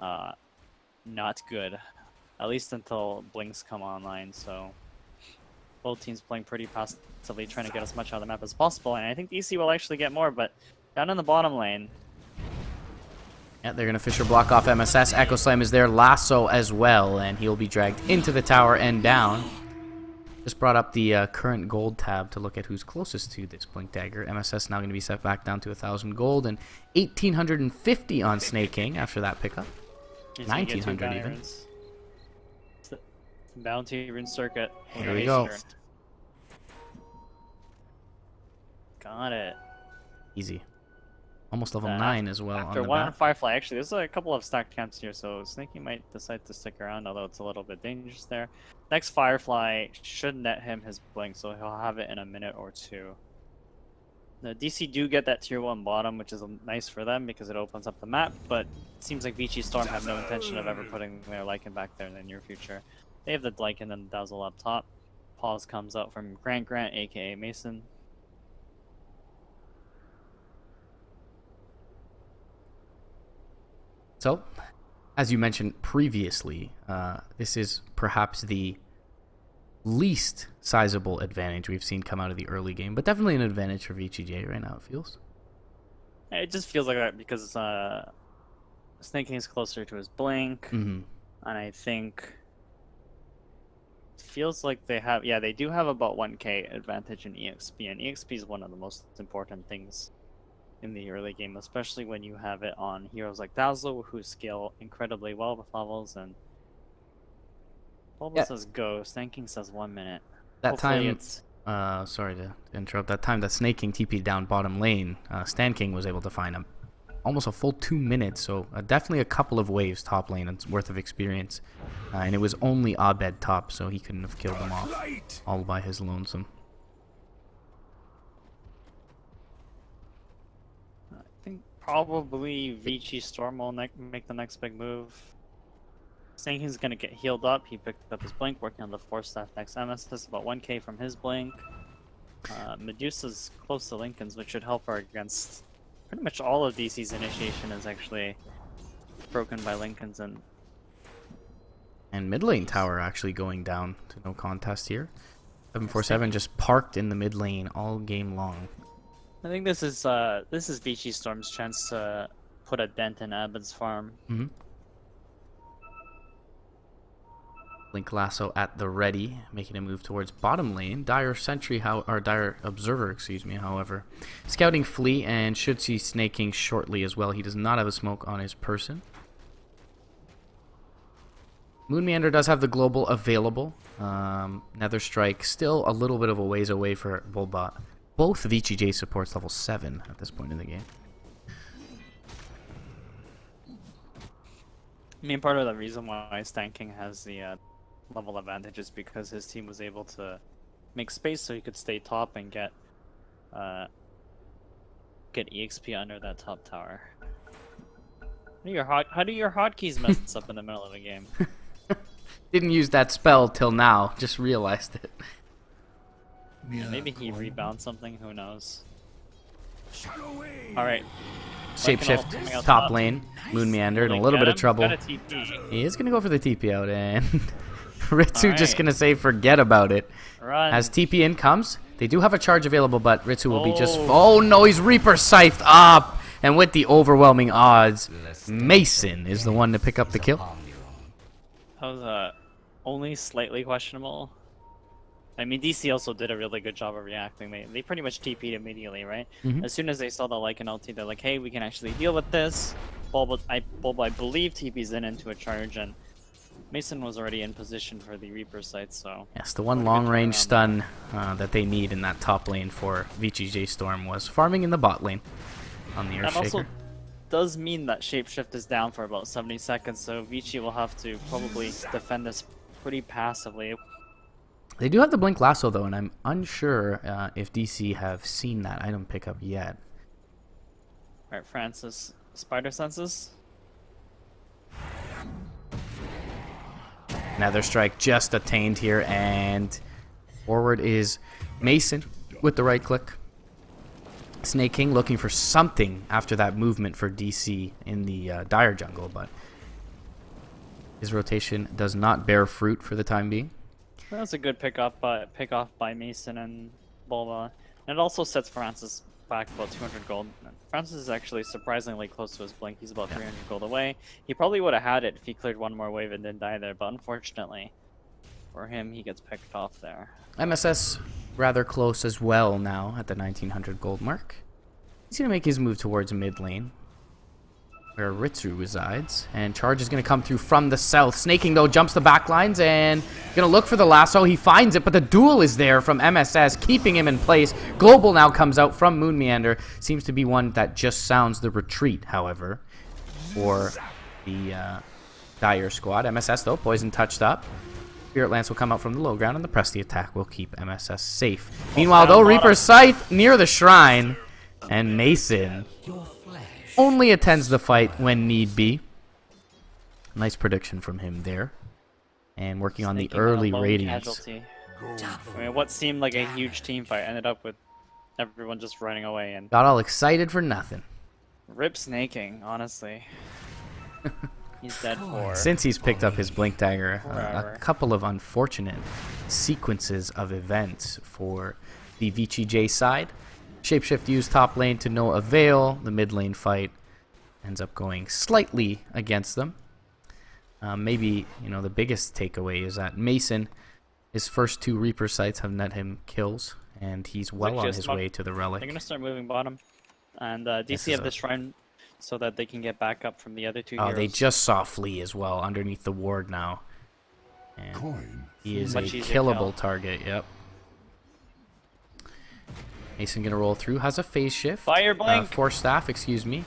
[SPEAKER 2] uh, not good, at least until Blinks come online. So both teams playing pretty passively, trying to get as much out of the map as possible. And I think DC will actually get more, but down in the bottom lane,
[SPEAKER 1] Yeah, they're gonna Fissure block off MSS. Echo Slam is there, Lasso as well, and he'll be dragged into the tower and down. Just brought up the uh, current gold tab to look at who's closest to this Blink Dagger. MSS now going to be set back down to 1,000 gold and 1,850 on Sneyking after that pickup.
[SPEAKER 2] He's gonna get two
[SPEAKER 1] 1900 even.
[SPEAKER 2] It's the bounty rune circuit.
[SPEAKER 1] Here we go.
[SPEAKER 2] Got it.
[SPEAKER 1] Easy. Almost level
[SPEAKER 2] Uh,
[SPEAKER 1] 9 as well
[SPEAKER 2] After
[SPEAKER 1] on the
[SPEAKER 2] one
[SPEAKER 1] map.
[SPEAKER 2] Firefly, actually, there's a couple of stacked camps here, so Snaky might decide to stick around, although it's a little bit dangerous there. Next Firefly should net him his blink, so he'll have it in a minute or two. The DC do get that tier 1 bottom, which is nice for them because it opens up the map, but it seems like Vici Storm have no intention of ever putting their Lycan back there in the near future. They have the Lycan and the Dazzle up top. Pause comes out from Grant Grant, aka Mason.
[SPEAKER 1] So, as you mentioned previously, uh, this is perhaps the least sizable advantage we've seen come out of the early game, but definitely an advantage for VGJ right now, it feels.
[SPEAKER 2] It just feels like that because uh, Sneyking is closer to his blink,
[SPEAKER 1] hmm
[SPEAKER 2] and I think feels like they have. Yeah, they do have about 1k advantage in EXP, and EXP is one of the most important things in the early game, especially when you have it on heroes like Dazzle, who scale incredibly well with levels, and Bulba
[SPEAKER 1] Yeah.
[SPEAKER 2] says go, Sneyking says one minute.
[SPEAKER 1] That
[SPEAKER 2] Hopefully
[SPEAKER 1] time,
[SPEAKER 2] it's
[SPEAKER 1] uh, sorry to interrupt. That time that Sneyking TP'd down bottom lane, uh, Sneyking was able to find him almost a full two minutes. So uh, definitely a couple of waves top lane and worth of experience. Uh, and it was only Abed top, so he couldn't have killed them off all by his lonesome.
[SPEAKER 2] I think probably Vici Storm will ne- make the next big move. Saying he's gonna get healed up. He picked up his blink, working on the Force Staff next MS. That's about 1k from his blink. Uh, Medusa's close to Linken's, which should help her against Pretty much all of DC's initiation is actually broken by Linken's and
[SPEAKER 1] And mid lane tower actually going down to no contest here. 747 just parked in the mid lane all game long.
[SPEAKER 2] I think this is uh this is Vici Storm's chance to put a dent in Abed's farm.
[SPEAKER 1] hmm Link Lasso at the ready, making a move towards bottom lane. Dire Sentry, how or Dire Observer, excuse me. However, scouting Flea and should see Sneyking shortly as well. He does not have a smoke on his person. Moon Meander does have the global available. Um, Nether Strike still a little bit of a ways away for Bulba. Both of VGJ supports level 7 at this point in the game.
[SPEAKER 2] I mean, part of the reason why Stanking has the uh, level advantage is because his team was able to make space so he could stay top and get uh, get exp under that top tower. How do your hot how do your hotkeys mess up in the middle of a game?
[SPEAKER 1] Didn't use that spell till now, just realized it.
[SPEAKER 2] Yeah, maybe he rebounds something. Who knows? All right.
[SPEAKER 1] Shapeshift
[SPEAKER 2] coming
[SPEAKER 1] top
[SPEAKER 2] top.
[SPEAKER 1] lane, Moon Meander in a little
[SPEAKER 2] get
[SPEAKER 1] bit of trouble.
[SPEAKER 2] got a TP.
[SPEAKER 1] He is gonna go for the TP out, and Ritsu just gonna say forget about it.
[SPEAKER 2] Run.
[SPEAKER 1] As TP in comes, they do have a charge available, but Ritsu will be just.
[SPEAKER 2] Oh.
[SPEAKER 1] Oh no, he's Reaper scythed up, and with the overwhelming odds, Mason is the one to pick up the kill.
[SPEAKER 2] That was uh, only slightly questionable. I mean, DC also did a really good job of reacting. They, they pretty much TP'd immediately, right?
[SPEAKER 1] Mhm.
[SPEAKER 2] As soon as they saw the Lycan ulti, they're like, hey, we can actually deal with this. Bulb, I, Bulb, I believe TP's in into a charge, and Mason was already in position for the Reaper Scythe, so...
[SPEAKER 1] Yes, the one long range stun uh, that they need in that top lane for VGJ Storm was farming in the bot lane on the Earthshaker.
[SPEAKER 2] That also does mean that Shapeshift is down for about 70 seconds, so Vici will have to probably defend this pretty passively.
[SPEAKER 1] They do have the Blink Lasso though, and I'm unsure uh, if DC have seen that item pickup yet.
[SPEAKER 2] Alright, Francis. Spider senses?
[SPEAKER 1] Nether Strike just attained here, and forward is Mason with the right click. Sneyking looking for something after that movement for DC in the uh, Dire jungle, but his rotation does not bear fruit for the time being.
[SPEAKER 2] That's a good pick uh, pick off by Mason and Bulba. And it also sets Francis back about 200 gold. Francis is actually surprisingly close to his blink. He's about 300 gold away. He probably would have had it if he cleared one more wave and didn't die there, but unfortunately for him, he gets picked off there.
[SPEAKER 1] MSS rather close as well now at the 1900 gold mark. He's going to make his move towards mid lane, where Ritsu resides. And Charge is going to come through from the south. Sneyking, though, jumps the back lines and going to look for the lasso. He finds it, but the duel is there from MSS, keeping him in place. Global now comes out from Moon Meander. Seems to be one that just sounds the retreat, however, for the uh, Dire squad. MSS, though, poison touched up. Spirit Lance will come out from the low ground, and the press the attack will keep MSS safe. Meanwhile, though. Reaper's Scythe near the shrine, and Mason. Only attends the fight when need be. Nice prediction from him there. And working on the early
[SPEAKER 2] a lone
[SPEAKER 1] ratings.
[SPEAKER 2] Casualty. I mean, what seemed like a huge team fight ended up with everyone just running away and
[SPEAKER 1] Got all excited for nothing.
[SPEAKER 2] rip Sneyking, honestly. He's dead for.
[SPEAKER 1] Since he's picked up his Blink Dagger, uh, a couple of unfortunate sequences of events for the VGJ side. Shapeshift used top lane to no avail. The mid lane fight ends up going slightly against them. Um, maybe, you know, the biggest takeaway is that Mason, his first two Reaper Scythes have net him kills, and he's well on his way to the Relic.
[SPEAKER 2] They're gonna start moving bottom, and uh, DC
[SPEAKER 1] is
[SPEAKER 2] have
[SPEAKER 1] a-
[SPEAKER 2] this shrine so that they can get back up from the other two
[SPEAKER 1] Oh,
[SPEAKER 2] heroes.
[SPEAKER 1] they just saw Flea as well underneath the ward now. And
[SPEAKER 3] Coin.
[SPEAKER 1] He is
[SPEAKER 2] Much
[SPEAKER 1] a killable
[SPEAKER 2] kill.
[SPEAKER 1] target, yep. Mason gonna roll through, has a phase shift.
[SPEAKER 2] Fire
[SPEAKER 1] Uh,
[SPEAKER 2] blink!
[SPEAKER 1] force staff, excuse me.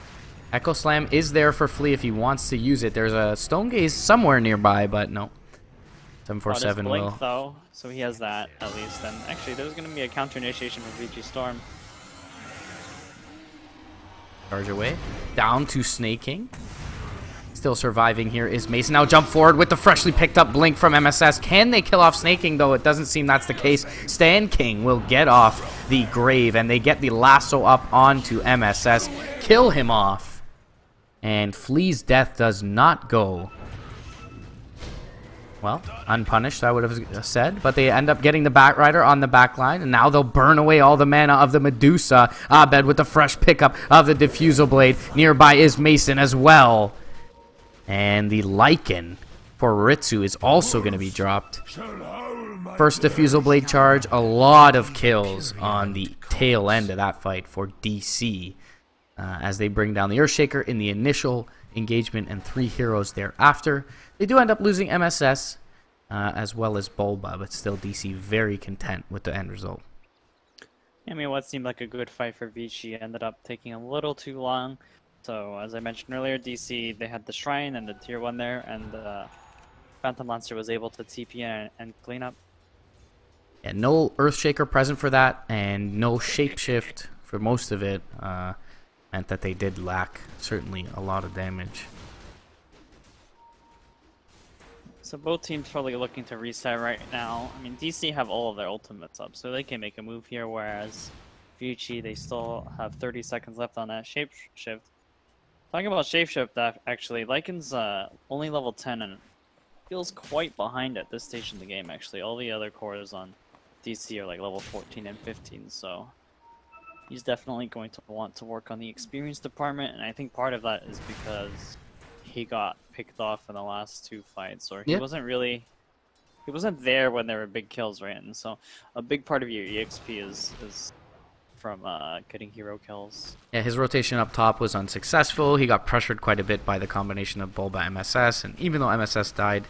[SPEAKER 1] Echo Slam is there for Flea if he wants to use it. There's a Stone Gaze somewhere nearby, but no.
[SPEAKER 2] Oh,
[SPEAKER 1] 747
[SPEAKER 2] blink
[SPEAKER 1] will.
[SPEAKER 2] though, so he has that at least. And actually, there's gonna be a counter initiation from VGJ Storm.
[SPEAKER 1] Charge away. Down to Sneyking. Still surviving here is Mason. Now jump forward with the freshly picked up Blink from MSS. Can they kill off Sneyking, though? It doesn't seem that's the case. Stan King will get off the Grave, and they get the lasso up onto MSS. Kill him off. And Flea's death does not go well, unpunished, I would have said. But they end up getting the Batrider on the back line, and now they'll burn away all the mana of the Medusa. Abed with the fresh pickup of the Diffusal Blade. Nearby is Mason as well. And the Lycan for Ritsu is also going to be dropped. First Diffusal Blade charge, a lot of kills on the tail end of that fight for DC. Uh, as they bring down the Earthshaker in the initial engagement and three heroes thereafter. They do end up losing MSS uh, as well as Bulba, but still DC very content with the end result.
[SPEAKER 2] I mean, what seemed like a good fight for Vici ended up taking a little too long. So, as I mentioned earlier, DC, they had the Shrine and the Tier 1 there, and uh, Phantom Monster was able to TP and, and clean up.
[SPEAKER 1] Yeah, no Earthshaker present for that, and no Shapeshift for most of it. Uh, meant that they did lack certainly a lot of damage.
[SPEAKER 2] So both teams probably looking to reset right now. I mean, DC have all of their ultimates up, so they can make a move here, whereas Vici, they still have 30 seconds left on that shapeshift. Talking about shapeshift, that actually, Lycan's uh, only level 10 and feels quite behind at this stage in the game, actually. All the other cores on DC are like level 14 and 15, so he's definitely going to want to work on the experience department, and I think part of that is because he got picked off in the last two fights, or he yep. wasn't really he wasn't there when there were big kills, right? And so a big part of your exp is is from uh, getting hero kills.
[SPEAKER 1] Yeah, his rotation up top was unsuccessful. He got pressured quite a bit by the combination of Bulba MSS, and even though MSS died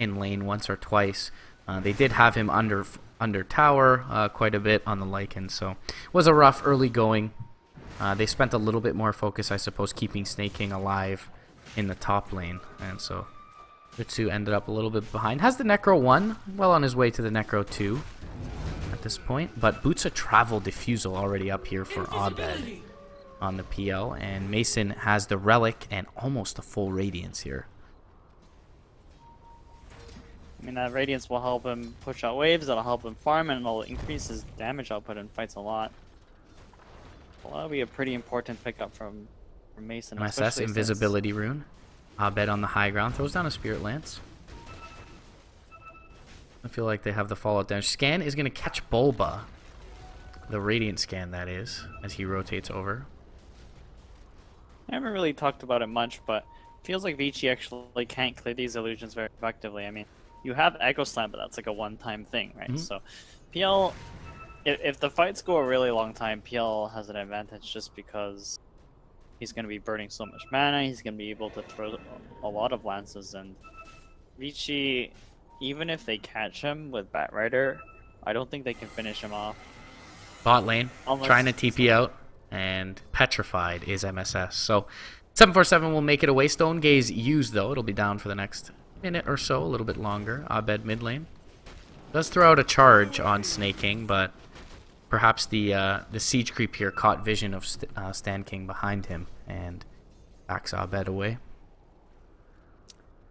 [SPEAKER 1] in lane once or twice, uh, they did have him under under tower uh, quite a bit on the Lycan, so it was a rough early going. Uh, they spent a little bit more focus, I suppose, keeping Sneyking alive in the top lane, and so Ritsu ended up a little bit behind. Has the Necro 1, well on his way to the Necro 2 at this point, but Boots a Travel Diffusal already up here for Abed on the PL, and Mason has the Relic and almost a full Radiance here.
[SPEAKER 2] I mean, that Radiance will help him push out waves, that'll help him farm, and it'll increase his damage output in fights a lot. Well, that'll be a pretty important pickup from, from Mason.
[SPEAKER 1] MSS Invisibility. Rune. Abed on the high ground. Throws down a Spirit Lance. I feel like they have the fallout damage. Scan is going to catch Bulba. The Radiant Scan, that is, as he rotates over.
[SPEAKER 2] I haven't really talked about it much, but feels like Vici actually can't clear these illusions very effectively. I mean, you have Echo Slam, but that's like a one-time thing, right? Mm -hmm. So, PL, if, if the fights go a really long time, PL has an advantage just because he's going to be burning so much mana. He's going to be able to throw a lot of lances, and Vici, even if they catch him with Batrider, I don't think they can finish him off.
[SPEAKER 1] Bot lane, Unless trying to TP out, and Petrified is MSS. So 747 will make it away. Stone Gaze used, though. It'll be down for the next minute or so, a little bit longer. Abed mid lane. Does throw out a charge on Sneyking, but perhaps the uh, the siege creep here caught vision of St uh, Stan King behind him and backs Abed away.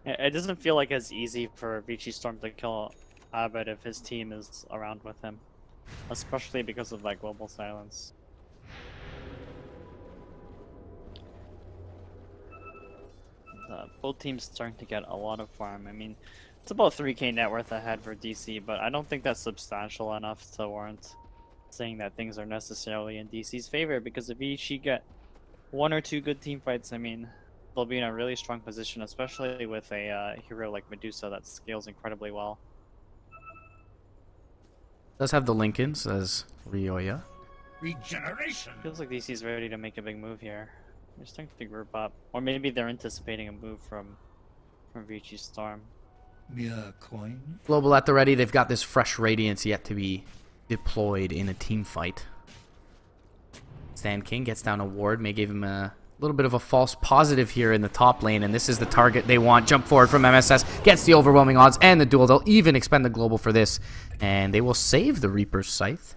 [SPEAKER 2] It doesn't feel like it's easy for Vici Storm to kill Abed if his team is around with him, especially because of that global silence. Uh, both teams starting to get a lot of farm. I mean, it's about 3k net worth ahead for DC, but I don't think that's substantial enough to warrant saying that things are necessarily in DC's favor because if Vici get one or two good team fights, I mean, they'll be in a really strong position, especially with a uh, hero like Medusa that scales incredibly well.
[SPEAKER 1] Does have the Linken, says Ryoya.
[SPEAKER 2] Regeneration! Feels like DC's ready to make a big move here. They're starting to group up. Or maybe they're anticipating a move from from Vici Storm.
[SPEAKER 3] Mere coin.
[SPEAKER 1] Global at the ready. They've got this fresh Radiance yet to be deployed in a team fight. Stan King gets down a ward. May give him a little bit of a false positive here in the top lane, and this is the target they want. Jump forward from MSS, gets the overwhelming odds and the duel. They'll even expend the global for this, and they will save the Reaper's Scythe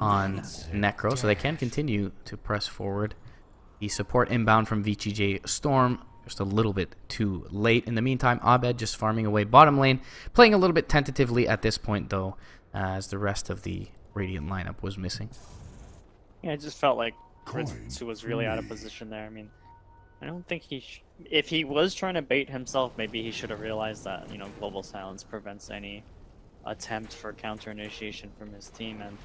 [SPEAKER 1] on Necro, so they can continue to press forward. The support inbound from VGJ Storm just a little bit too late. In the meantime, Abed just farming away bottom lane, playing a little bit tentatively at this point though, as the rest of the Radiant lineup was missing.
[SPEAKER 2] Yeah, it just felt like Ritsu was really out of position there. I mean, I don't think he. Sh- if he was trying to bait himself, maybe he should have realized that you know global silence prevents any attempt for counter initiation from his team, and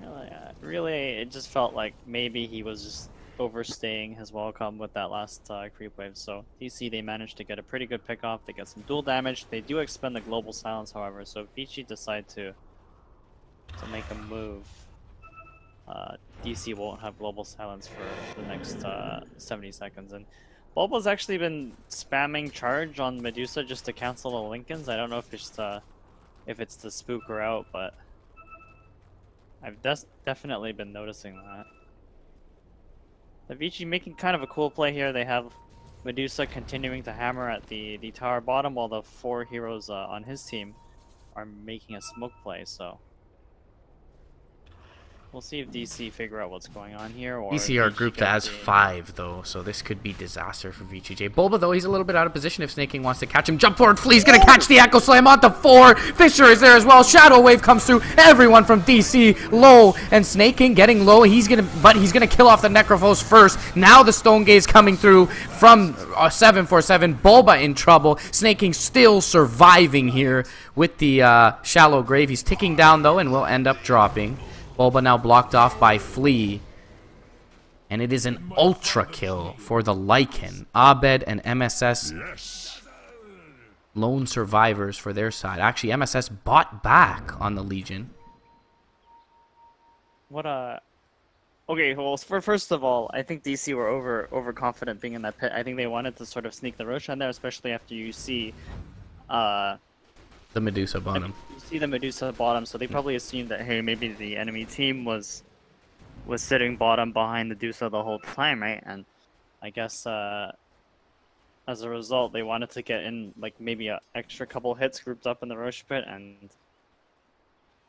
[SPEAKER 2] really, uh, really, it just felt like maybe he was just overstaying his welcome with that last uh, creep wave. So DC they managed to get a pretty good pick off. They get some duel damage. They do expend the global silence, however. So Vici decide to to make a move. Uh, DC won't have global silence for the next uh, 70 seconds. And Bulba's actually been spamming charge on Medusa just to cancel the Linken's. I don't know if it's uh, if it's to spook her out, but I've des definitely been noticing that. The Vici making kind of a cool play here. They have Medusa continuing to hammer at the, the tower bottom while the four heroes uh, on his team are making a smoke play, so... We'll see if DC figure out what's going on here, or...
[SPEAKER 1] DC are grouped as five, though, so this could be disaster for VGJ. Bulba, though, he's a little bit out of position if Sneyking wants to catch him. Jump forward, Flea's gonna catch the Echo Slam onto four. Fissure is there as well. Shadow Wave comes through. Everyone from DC low, and Sneyking getting low. He's gonna, but he's gonna kill off the Necrophos first. Now the Stone Gaze coming through from uh, 747. Bulba in trouble. Sneyking still surviving here with the uh, Shallow Grave. He's ticking down, though, and will end up dropping. Bulba now blocked off by Flea. And it is an ultra kill for the Lycan. Abed and MSS lone survivors for their side. Actually, MSS bought back on the Legion.
[SPEAKER 2] What a... Okay, well, for first of all, I think DC were over overconfident being in that pit. I think they wanted to sort of sneak the Roshan there, especially after you see uh,
[SPEAKER 1] the Medusa bottom.
[SPEAKER 2] You see the Medusa bottom, so they probably assumed that hey, maybe the enemy team was was sitting bottom behind the Medusa the whole time, right? And I guess uh, as a result, they wanted to get in like maybe an extra couple hits grouped up in the Rosh pit, and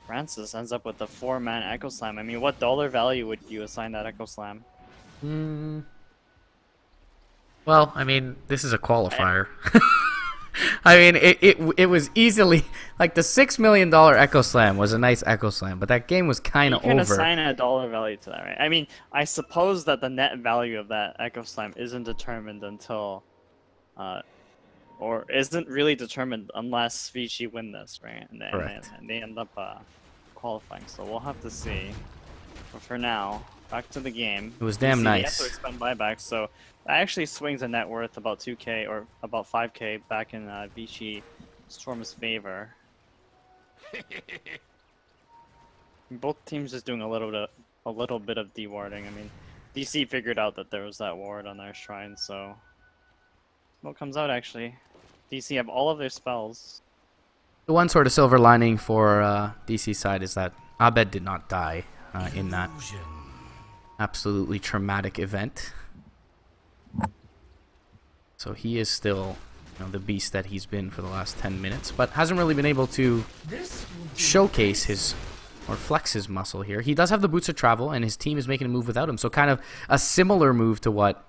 [SPEAKER 2] Francis ends up with the four-man Echo Slam. I mean, what dollar value would you assign that Echo Slam?
[SPEAKER 1] Hmm. Well, I mean, this is a qualifier. I mean, it, it it was easily like the six million dollar Echo Slam was a nice Echo Slam, but that game was kind of over. You
[SPEAKER 2] can assign a dollar value to that, right? I mean, I suppose that the net value of that Echo Slam isn't determined until, uh, or isn't really determined unless Vici win this, right? And, and, they, and they end up uh, qualifying. So we'll have to see. But for now, back to the game.
[SPEAKER 1] It was damn nice.
[SPEAKER 2] Have to expend buybacks, so that actually swings a net worth about 2k or about 5k back in uh, Vici Storm's favor. Both teams just doing a little bit, a little bit of dewarding. I mean, DC figured out that there was that ward on their shrine, so what comes out actually? DC have all of their spells.
[SPEAKER 1] The one sort of silver lining for uh, DC side is that Abed did not die uh, in that absolutely traumatic event. So he is still you know, the beast that he's been for the last 10 minutes, but hasn't really been able to showcase his or flex his muscle here. He does have the boots of travel, and his team is making a move without him. So kind of a similar move to what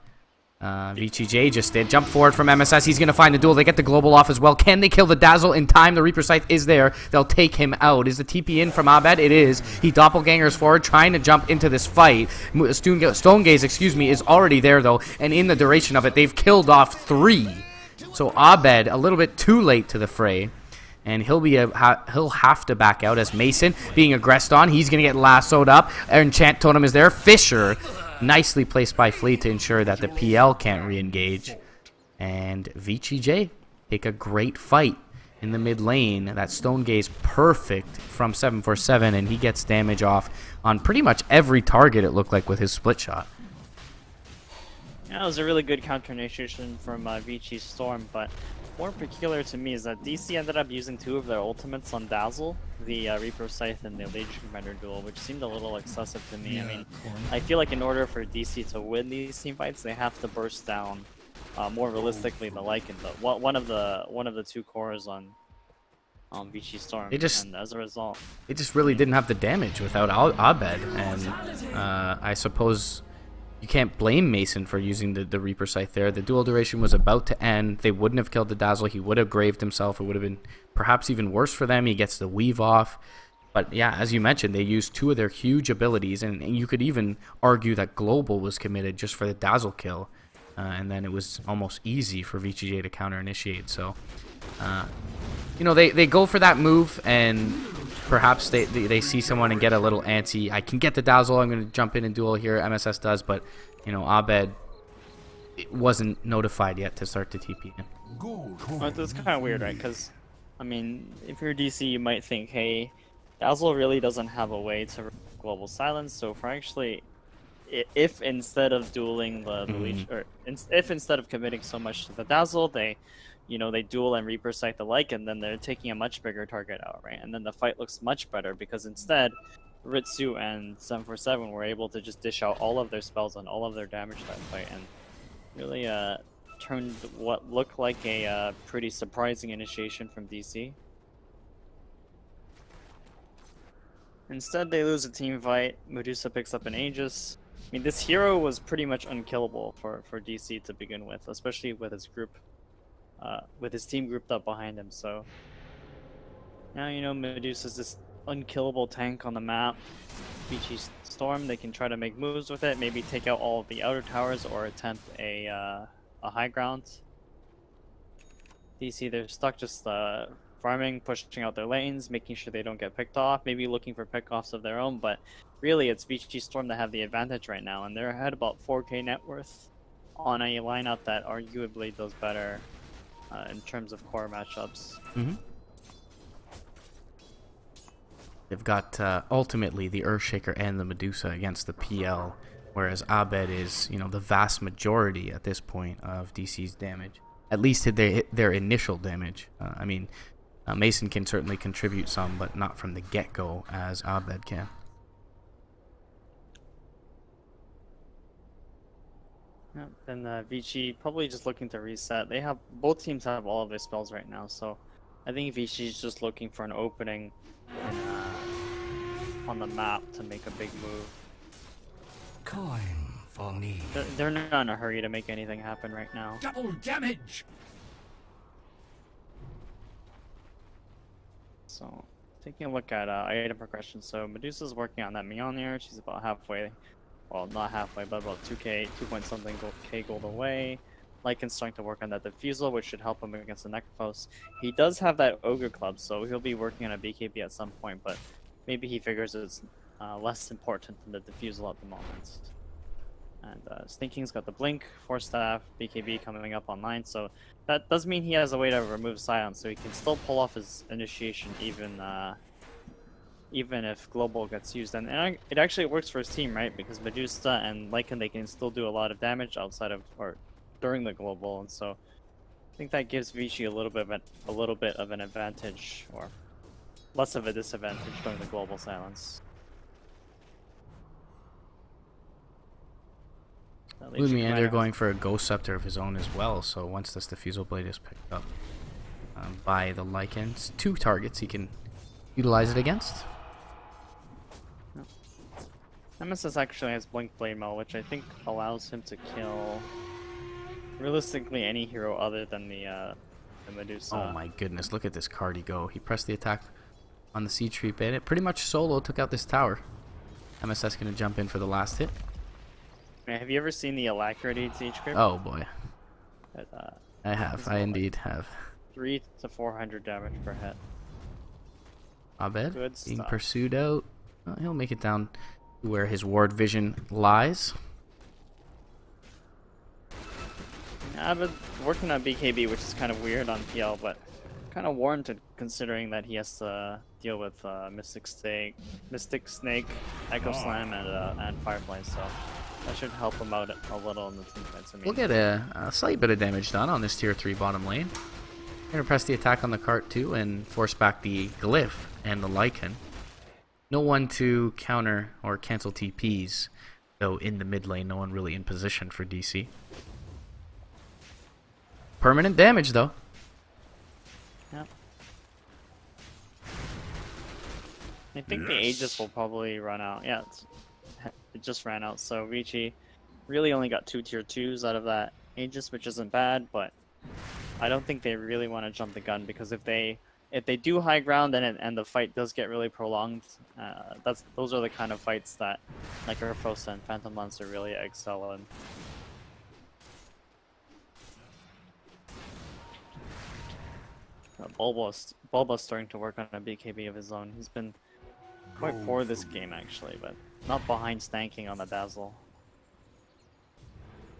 [SPEAKER 1] uh, VGJ just did. Jump forward from MSS. He's going to find the duel. They get the global off as well. Can they kill the Dazzle in time? The Reaper Scythe is there. They'll take him out. Is the TP in from Abed? It is. He doppelgangers forward, trying to jump into this fight. Stone Gaze, excuse me, is already there, though. And in the duration of it, they've killed off three. So Abed, a little bit too late to the fray. And he'll be a, ha, he'll have to back out as Mason being aggressed on. He's gonna get lassoed up. Enchant Totem is there. Fissure Nicely placed by Flea to ensure that the PL can't re-engage. And VGJ take a great fight in the mid lane. That Stone Gaze perfect from 747, and he gets damage off on pretty much every target it looked like with his split shot.
[SPEAKER 2] That was a really good counter initiation from uh, Vici's Storm, but more peculiar to me is that DC ended up using two of their ultimates on Dazzle, the uh, Reaper Scythe and the Legion Commander duel, which seemed a little excessive to me. Yeah, I mean, I feel like in order for DC to win these team fights, they have to burst down uh, more realistically the Lycan. But one of the one of the two cores on on Vici Storm,
[SPEAKER 1] they just,
[SPEAKER 2] and as a result,
[SPEAKER 1] it just really didn't have the damage without Abed, and uh, I suppose you can't blame Mason for using the, the Reaper Scythe there. The duel duration was about to end. They wouldn't have killed the Dazzle. He would have graved himself. It would have been perhaps even worse for them. He gets the weave off. But yeah, as you mentioned, they used two of their huge abilities, and, and you could even argue that Global was committed just for the Dazzle kill. Uh, and then it was almost easy for VGJ to counter initiate. So, uh, you know, they, they go for that move, and perhaps they, they, they, see someone and get a little antsy. I can get the dazzle. I'm going to jump in and duel here. MSS does, but you know Abed wasn't notified yet to start the TP.
[SPEAKER 2] Well, it's kind of weird, right? Because I mean, if you're DC, you might think, hey, dazzle really doesn't have a way to global silence. So for actually, if instead of dueling the, the mm. leech, or if instead of committing so much to the dazzle, they you know, they duel and Reaper the alike, and then they're taking a much bigger target out, right? And then the fight looks much better because instead, Ritsu and 747 were able to just dish out all of their spells and all of their damage that fight, and really uh, turned what looked like a uh, pretty surprising initiation from DC. Instead, they lose a team fight. Medusa picks up an Aegis. I mean, this hero was pretty much unkillable for, for DC to begin with, especially with his group uh, with his team grouped up behind him. So now you know Medusa's this unkillable tank on the map. Vici Storm, they can try to make moves with it, maybe take out all of the outer towers or attempt a uh, a high ground. DC, they're stuck just uh, farming, pushing out their lanes, making sure they don't get picked off, maybe looking for pickoffs of their own, but really it's Vici Storm that have the advantage right now, and they're ahead about 4k net worth on a lineup that arguably does better uh, in terms of core matchups.
[SPEAKER 1] Mm -hmm. They've got uh, ultimately the Earthshaker and the Medusa against the PL, whereas Abed is, you know, the vast majority at this point of DC's damage. At least their their initial damage. Uh, I mean, uh, Mason can certainly contribute some, but not from the get-go as Abed can.
[SPEAKER 2] Yeah, then uh, Vici probably just looking to reset. They have both teams have all of their spells right now, so I think Vici's just looking for an opening in, uh, on the map to make a big move.
[SPEAKER 3] Coin for me.
[SPEAKER 2] They're, they're not in a hurry to make anything happen right now.
[SPEAKER 3] Double damage.
[SPEAKER 2] So, taking a look at uh, item progression. So Medusa's working on that Mjolnir. She's about halfway well, not halfway, but about 2k, 2 point something k gold away. Lycan's starting to work on that Diffusal, which should help him against the Necrophos. He does have that Ogre Club, so he'll be working on a BKB at some point, but maybe he figures it's uh, less important than the Diffusal at the moment. And uh, Sneyking's got the Blink, Force Staff, BKB coming up online, so that does mean he has a way to remove Silence, so he can still pull off his initiation even uh, even if global gets used. And, and it actually works for his team, right? Because Medusa and Lycan, they can still do a lot of damage outside of or during the global, and so I think that gives Vici a little bit of a, a little bit of an advantage, or less of a disadvantage during the global silence.
[SPEAKER 1] Lumi, they're going for a Ghost Scepter of his own as well, so once this Diffusal Blade is picked up um, by the Lycans, two targets he can utilize it against.
[SPEAKER 2] Nemesis actually has Blink Blade Mail, which I think allows him to kill realistically any hero other than the, uh, the Medusa.
[SPEAKER 1] Oh my goodness, look at this Cardi go. He pressed the attack on the Siege Tree and it pretty much solo took out this tower. MSS gonna jump in for the last hit.
[SPEAKER 2] Man, have you ever seen the Alacrity Siege Creep?
[SPEAKER 1] Oh boy. uh, I have, I indeed like have.
[SPEAKER 2] 3 to 400 damage per hit.
[SPEAKER 1] Abed being pursued out. he'll make it down where his ward vision lies.
[SPEAKER 2] I've been working on BKB, which is kind of weird on PL, but kind of warranted considering that he has to deal with uh, Mystic Snake, Mystic Snake, Echo oh. Slam, and uh, and Firefly. So that should help him out a little in the team fights. I mean,
[SPEAKER 1] we'll get a, a slight bit of damage done on this tier three bottom lane. Gonna press the attack on the cart too and force back the glyph and the Lycan. No one to counter or cancel TPs, though in the mid lane, no one really in position for DC. Permanent damage, though.
[SPEAKER 2] Yep. I think yes. the Aegis will probably run out. Yeah, it just ran out, so Vici really only got two tier twos out of that Aegis, which isn't bad, but I don't think they really want to jump the gun because if they if they do high ground and it, and the fight does get really prolonged, uh, that's those are the kind of fights that like Urfosa and Phantom Lancer really excel in. Uh, Bulba's Bulba's starting to work on a BKB of his own. He's been quite poor this game actually, but not behind stanking on the Dazzle.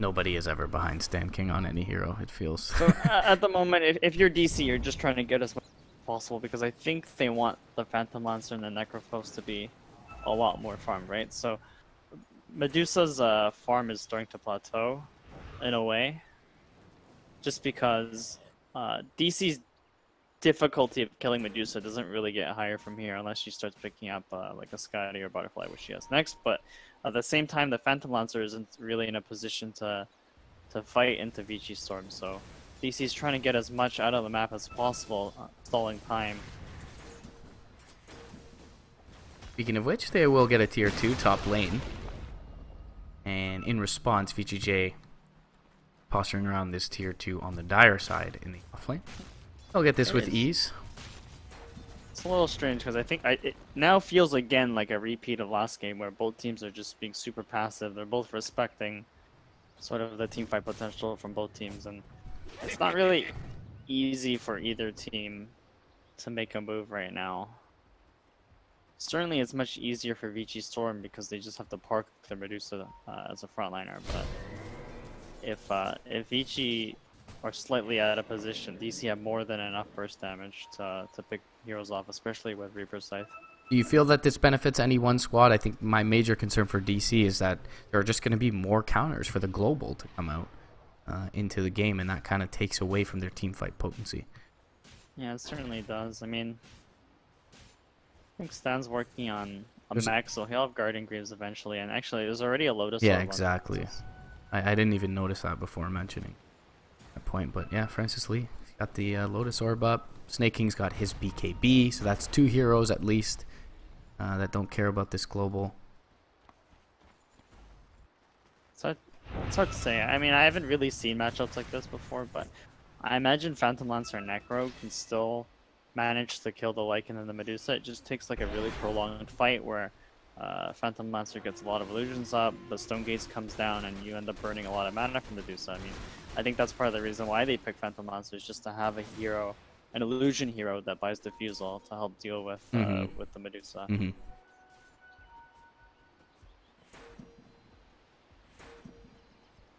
[SPEAKER 1] Nobody is ever behind Stan King on any hero, it feels.
[SPEAKER 2] So uh, at the moment, if, if you're DC, you're just trying to get as much as possible because I think they want the Phantom Lancer and the Necrophos to be a lot more farm, right? So Medusa's uh, farm is starting to plateau in a way, just because uh, DC's difficulty of killing Medusa doesn't really get higher from here unless she starts picking up uh, like a Skadi or Butterfly, which she has next. But at the same time, the Phantom Lancer isn't really in a position to to fight into Vici Storm. So DC's trying to get as much out of the map as possible, uh, stalling time.
[SPEAKER 1] Speaking of which, they will get a tier 2 top lane. And in response, VGJ posturing around this tier 2 on the dire side in the offlane. They'll get this
[SPEAKER 2] There
[SPEAKER 1] with
[SPEAKER 2] is.
[SPEAKER 1] ease.
[SPEAKER 2] It's a little strange because I think I, it now feels again like a repeat of last game where both teams are just being super passive. They're both respecting sort of the team fight potential from both teams, and it's not really easy for either team to make a move right now. Certainly, it's much easier for Vici Storm because they just have to park the Medusa uh, as a frontliner. But if uh, if Vici are slightly out of position, DC have more than enough burst damage to to pick heroes off, especially with Reaper Scythe.
[SPEAKER 1] Do you feel that this benefits any one squad? I think my major concern for DC is that there are just going to be more counters for the global to come out uh, into the game, and that kind of takes away from their team fight potency.
[SPEAKER 2] Yeah, it certainly does. I mean, I think Stan's working on a
[SPEAKER 1] There's-
[SPEAKER 2] max, so he'll have Guardian Greaves eventually. And actually, there's already a Lotus.
[SPEAKER 1] Yeah, exactly. I, I didn't even notice that before mentioning that point, but yeah, Francis Lee got the uh, Lotus Orb up. Sneyking's got his BKB, so that's two heroes at least uh, that don't care about this global.
[SPEAKER 2] Hard, it's hard to say. I mean, I haven't really seen matchups like this before, but I imagine Phantom Lancer and Necro can still manage to kill the Lycan and the Medusa. It just takes like a really prolonged fight where uh, Phantom Lancer gets a lot of illusions up, the Stone Gaze comes down, and you end up burning a lot of mana from Medusa. I mean, I think that's part of the reason why they pick Phantom Lancer is just to have a hero, an illusion hero that buys diffusal to help deal with uh,
[SPEAKER 1] Mhm.
[SPEAKER 2] with the Medusa.
[SPEAKER 1] hmm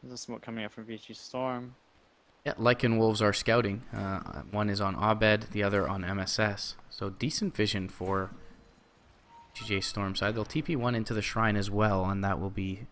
[SPEAKER 2] There's smoke coming up from Vici Storm.
[SPEAKER 1] Yeah, Lycan Wolves are scouting. Uh, one is on Abed, the other on MSS. So decent vision for GJ Storm side. They'll TP one into the shrine as well, and that will be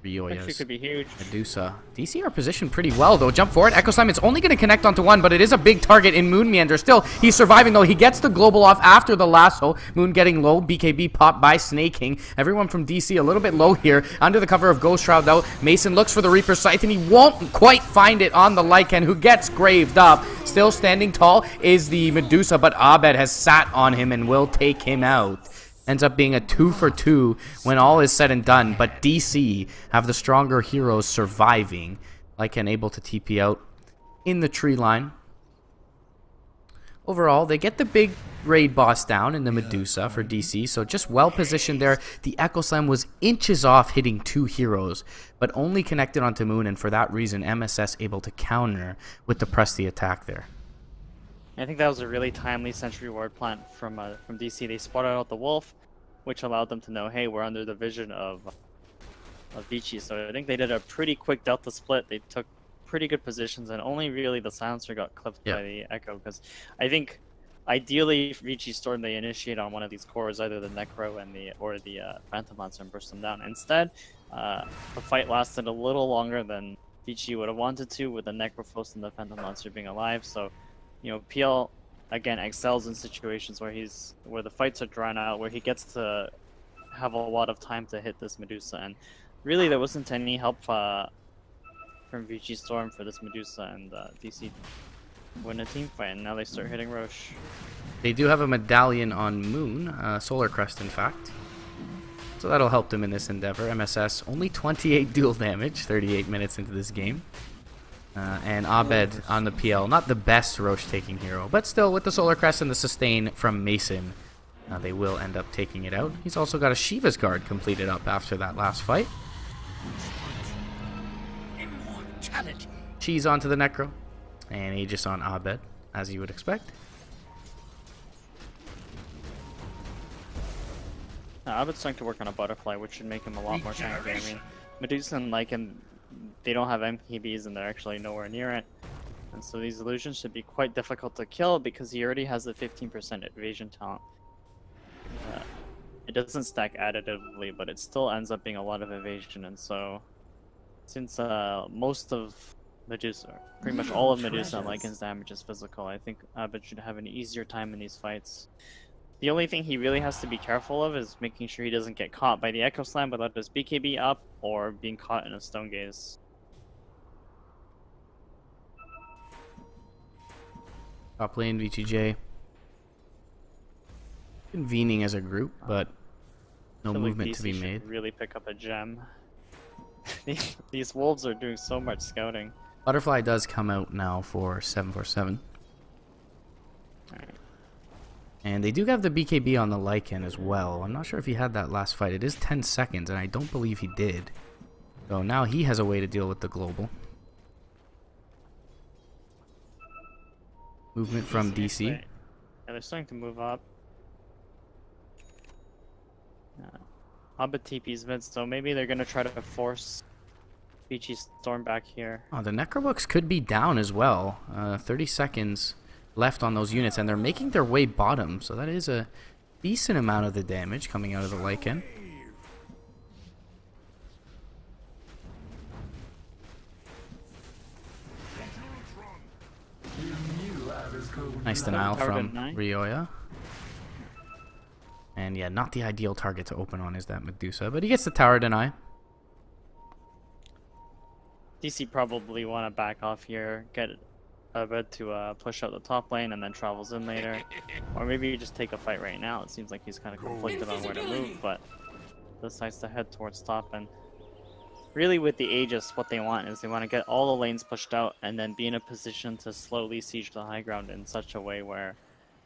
[SPEAKER 2] Actually,
[SPEAKER 1] Ryoya's
[SPEAKER 2] could be huge.
[SPEAKER 1] Medusa. DC are positioned pretty well, though. Jump forward. Echo Slam, it's only going to connect onto one, but it is a big target in Moon Meander. Still, he's surviving, though. He gets the global off after the lasso. Moon getting low. BKB popped by Sneyking. Everyone from DC a little bit low here. Under the cover of Ghost Shroud, though. Mason looks for the Reaper Scythe, and he won't quite find it on the Lycan, who gets graved up. Still standing tall is the Medusa, but Abed has sat on him and will take him out ends up being a two for two when all is said and done. But DC have the stronger heroes surviving, like and able to TP out in the tree line. Overall, they get the big raid boss down in the Medusa for DC, so just well positioned there. The Echo Slam was inches off hitting two heroes, but only connected onto Moon, and for that reason, MSS able to counter with the press the attack there.
[SPEAKER 2] I think that was a really timely Sentry Ward plant from uh, from DC. They spotted out the wolf, which allowed them to know, hey, we're under the vision of of Vici. So I think they did a pretty quick Delta split. They took pretty good positions, and only really the silencer got clipped
[SPEAKER 1] Yeah.
[SPEAKER 2] by the Echo. Because I think ideally Vici Storm they initiate on one of these cores, either the Necro and the or the uh, Phantom Monster, and burst them down. Instead, uh, the fight lasted a little longer than Vici would have wanted to, with the Necrophos and the Phantom Monster being alive. So you know, PL again excels in situations where he's where the fights are drawn out, where he gets to have a lot of time to hit this Medusa, and really there wasn't any help uh, from VGJ Storm for this Medusa, and uh, DC win a team fight, and now they start hitting Rosh.
[SPEAKER 1] They do have a medallion on Moon, uh, Solar Crest, in fact. So that'll help them in this endeavor. MSS only 28 duel damage, 38 minutes into this game. Uh, and Abed on the PL, not the best Rosh taking hero, but still with the Solar Crest and the sustain from Mason, uh, they will end up taking it out. He's also got a Shiva's Guard completed up after that last fight.
[SPEAKER 3] Immortality.
[SPEAKER 1] Cheese onto the Necro, and Aegis on Abed, as you would expect.
[SPEAKER 2] Uh, Abed's starting to work on a butterfly, which should make him a lot more tanky. I mean, Medusa and Lycan, they don't have MKBs and they're actually nowhere near it. And so these illusions should be quite difficult to kill because he already has a 15% evasion talent. Uh, it doesn't stack additively, but it still ends up being a lot of evasion. And so, since uh, most of Medusa, pretty much all of Medusa Lycan's damage is physical, I think Abed should have an easier time in these fights. The only thing he really has to be careful of is making sure he doesn't get caught by the Echo Slam without his BKB up or being caught in a Stone Gaze.
[SPEAKER 1] Top lane VGJ. Convening as a group, uh, but no
[SPEAKER 2] I feel like
[SPEAKER 1] movement to be made.
[SPEAKER 2] Really pick up a gem. these, these wolves are doing so much scouting.
[SPEAKER 1] Butterfly does come out now for 747.
[SPEAKER 2] Alright.
[SPEAKER 1] And they do have the BKB on the Lycan as well. I'm not sure if he had that last fight. It is 10 seconds, and I don't believe he did. So now he has a way to deal with the global. Movement from DC.
[SPEAKER 2] Yeah, they're starting to move up. Uh, Hobbit TP's mid, so maybe they're gonna try to force Vici Storm back here.
[SPEAKER 1] Oh, the Necrobooks could be down as well. Uh, 30 seconds left on those units, and they're making their way bottom. So that is a decent amount of the damage coming out of the Lycan. Nice denial from. Ryoya. And yeah, not the ideal target to open on is that Medusa, but he gets the tower deny.
[SPEAKER 2] DC probably want to back off here, get a bit to uh, push out the top lane, and then travels in later. Or maybe you just take a fight right now. It seems like he's kind of conflicted on where to move, but decides to head towards top. And really, with the Aegis, what they want is they want to get all the lanes pushed out and then be in a position to slowly siege the high ground in such a way where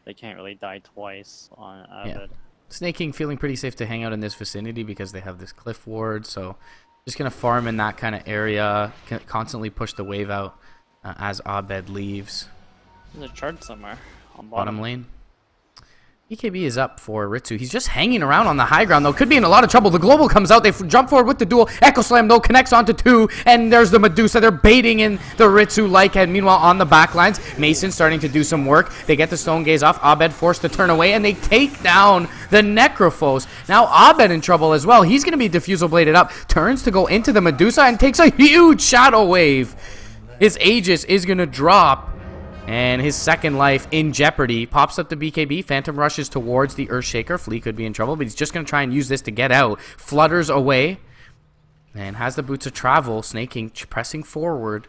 [SPEAKER 2] they can't really die twice on Abed.
[SPEAKER 1] Snake King feeling pretty safe to hang out in this vicinity because they have this cliff ward, so just gonna farm in that kind of area, constantly push the wave out uh, as Abed leaves.
[SPEAKER 2] There's a charge somewhere on
[SPEAKER 1] Bottom
[SPEAKER 2] bottom.
[SPEAKER 1] lane. BKB is up for Ritsu. He's just hanging around on the high ground, though. Could be in a lot of trouble. The global comes out. They jump forward with the duel. Echo Slam, though, connects onto two. And there's the Medusa. They're baiting in the Ritsu like head. Meanwhile, on the back lines, Mason starting to do some work. They get the Stone Gaze off. Abed forced to turn away, and they take down the Necrophos. Now, Abed in trouble as well. He's going to be diffusal bladed up. Turns to go into the Medusa and takes a huge shadow wave. His Aegis is going to drop. And his second life in jeopardy. Pops up the BKB. Phantom rushes towards the Earthshaker. Flea could be in trouble, but he's just going to try and use this to get out. Flutters away. And has the boots of travel. Sneyking, pressing forward.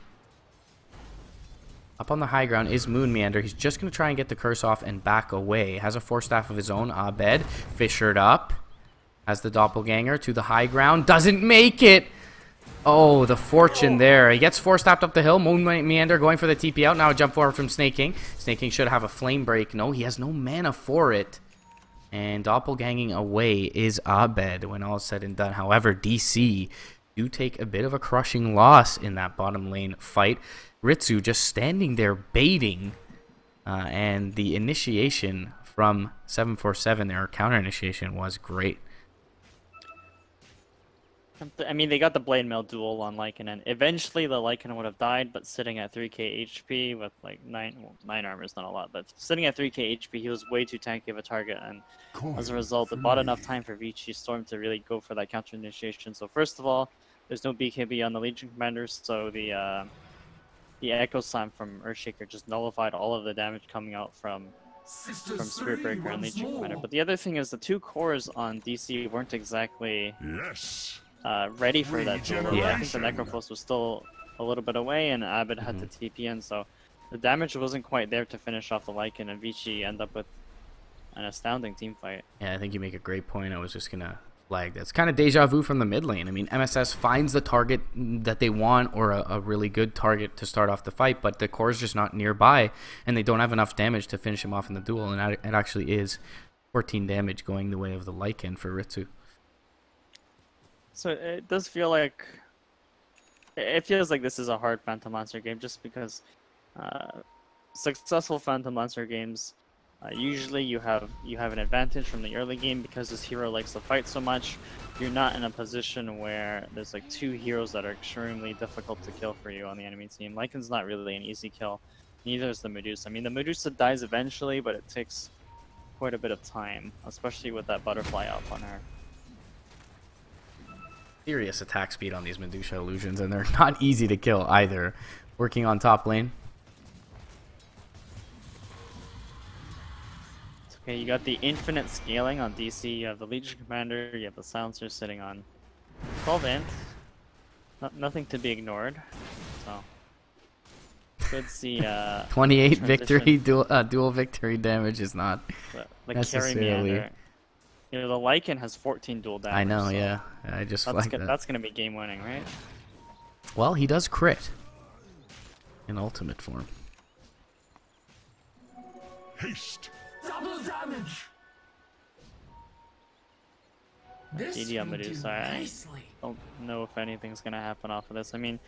[SPEAKER 1] Up on the high ground is Moon Meander. He's just going to try and get the curse off and back away. Has a Force Staff of his own. Abed. Fissured up. Has the doppelganger to the high ground. Doesn't make it. Oh, the fortune there. He gets Force Staffed up the hill. Moon Meander going for the TP out. Now a jump forward from Sneyking. Snake King should have a flame break. No, he has no mana for it. And doppelganging away is Abed when all is said and done. However, DC do take a bit of a crushing loss in that bottom lane fight. Ritsu just standing there baiting. Uh, and the initiation from 747, their counter initiation, was great.
[SPEAKER 2] I mean, they got the Blade Mail duel on Lycan, and eventually the Lycan would have died, but sitting at 3k HP with like 9, well, 9 armor is not a lot, but sitting at 3k HP, he was way too tanky of a target, and as a result, it bought enough time for Vici Storm to really go for that counter initiation. So, first of all, there's no BKB on the Legion Commanders, so the uh, the Echo Slam from Earthshaker just nullified all of the damage coming out from from Spirit Breaker and Legion Commander. But the other thing is the two cores on DC weren't exactly
[SPEAKER 3] Yes.
[SPEAKER 2] Uh, ready for that duel. I think the
[SPEAKER 3] Regeneration.
[SPEAKER 2] Necrophos was still a little bit away, and Abed had to TP in, so the damage wasn't quite there to finish off the Lycan, and Vici end up with an astounding team fight.
[SPEAKER 1] Yeah, I think you make a great point. I was just gonna flag. That's kind of deja vu from the mid lane. I mean, MSS finds the target that they want or a, a, really good target to start off the fight, but the core is just not nearby, and they don't have enough damage to finish him off in the duel. And it actually is 14 damage going the way of the Lycan for Ritsu.
[SPEAKER 2] So it does feel like it feels like this is a hard Phantom Lancer game just because uh, successful Phantom Lancer games uh, usually you have you have an advantage from the early game because this hero likes to fight so much. You're not in a position where there's like two heroes that are extremely difficult to kill for you on the enemy team. Lycan's not really an easy kill. Neither is the Medusa. I mean, the Medusa dies eventually, but it takes quite a bit of time, especially with that butterfly up on her.
[SPEAKER 1] Serious attack speed on these Medusa illusions, and they're not easy to kill either. Working on top lane,
[SPEAKER 2] Okay, you got the infinite scaling on DC, you have the Legion Commander, you have the Silencer sitting on 12 int. No nothing to be ignored. So, could see uh,
[SPEAKER 1] 28 victory, duel, uh, duel victory damage is not
[SPEAKER 2] the, the necessarily... You know, the Lycan has 14 duel damage.
[SPEAKER 1] I know, so yeah. I just
[SPEAKER 2] that's,
[SPEAKER 1] that.
[SPEAKER 2] that's gonna be game winning, right?
[SPEAKER 1] Well, he does crit in ultimate form.
[SPEAKER 3] Haste. Double damage.
[SPEAKER 2] GG Medusa. I don't know if anything's gonna happen off of this. I mean,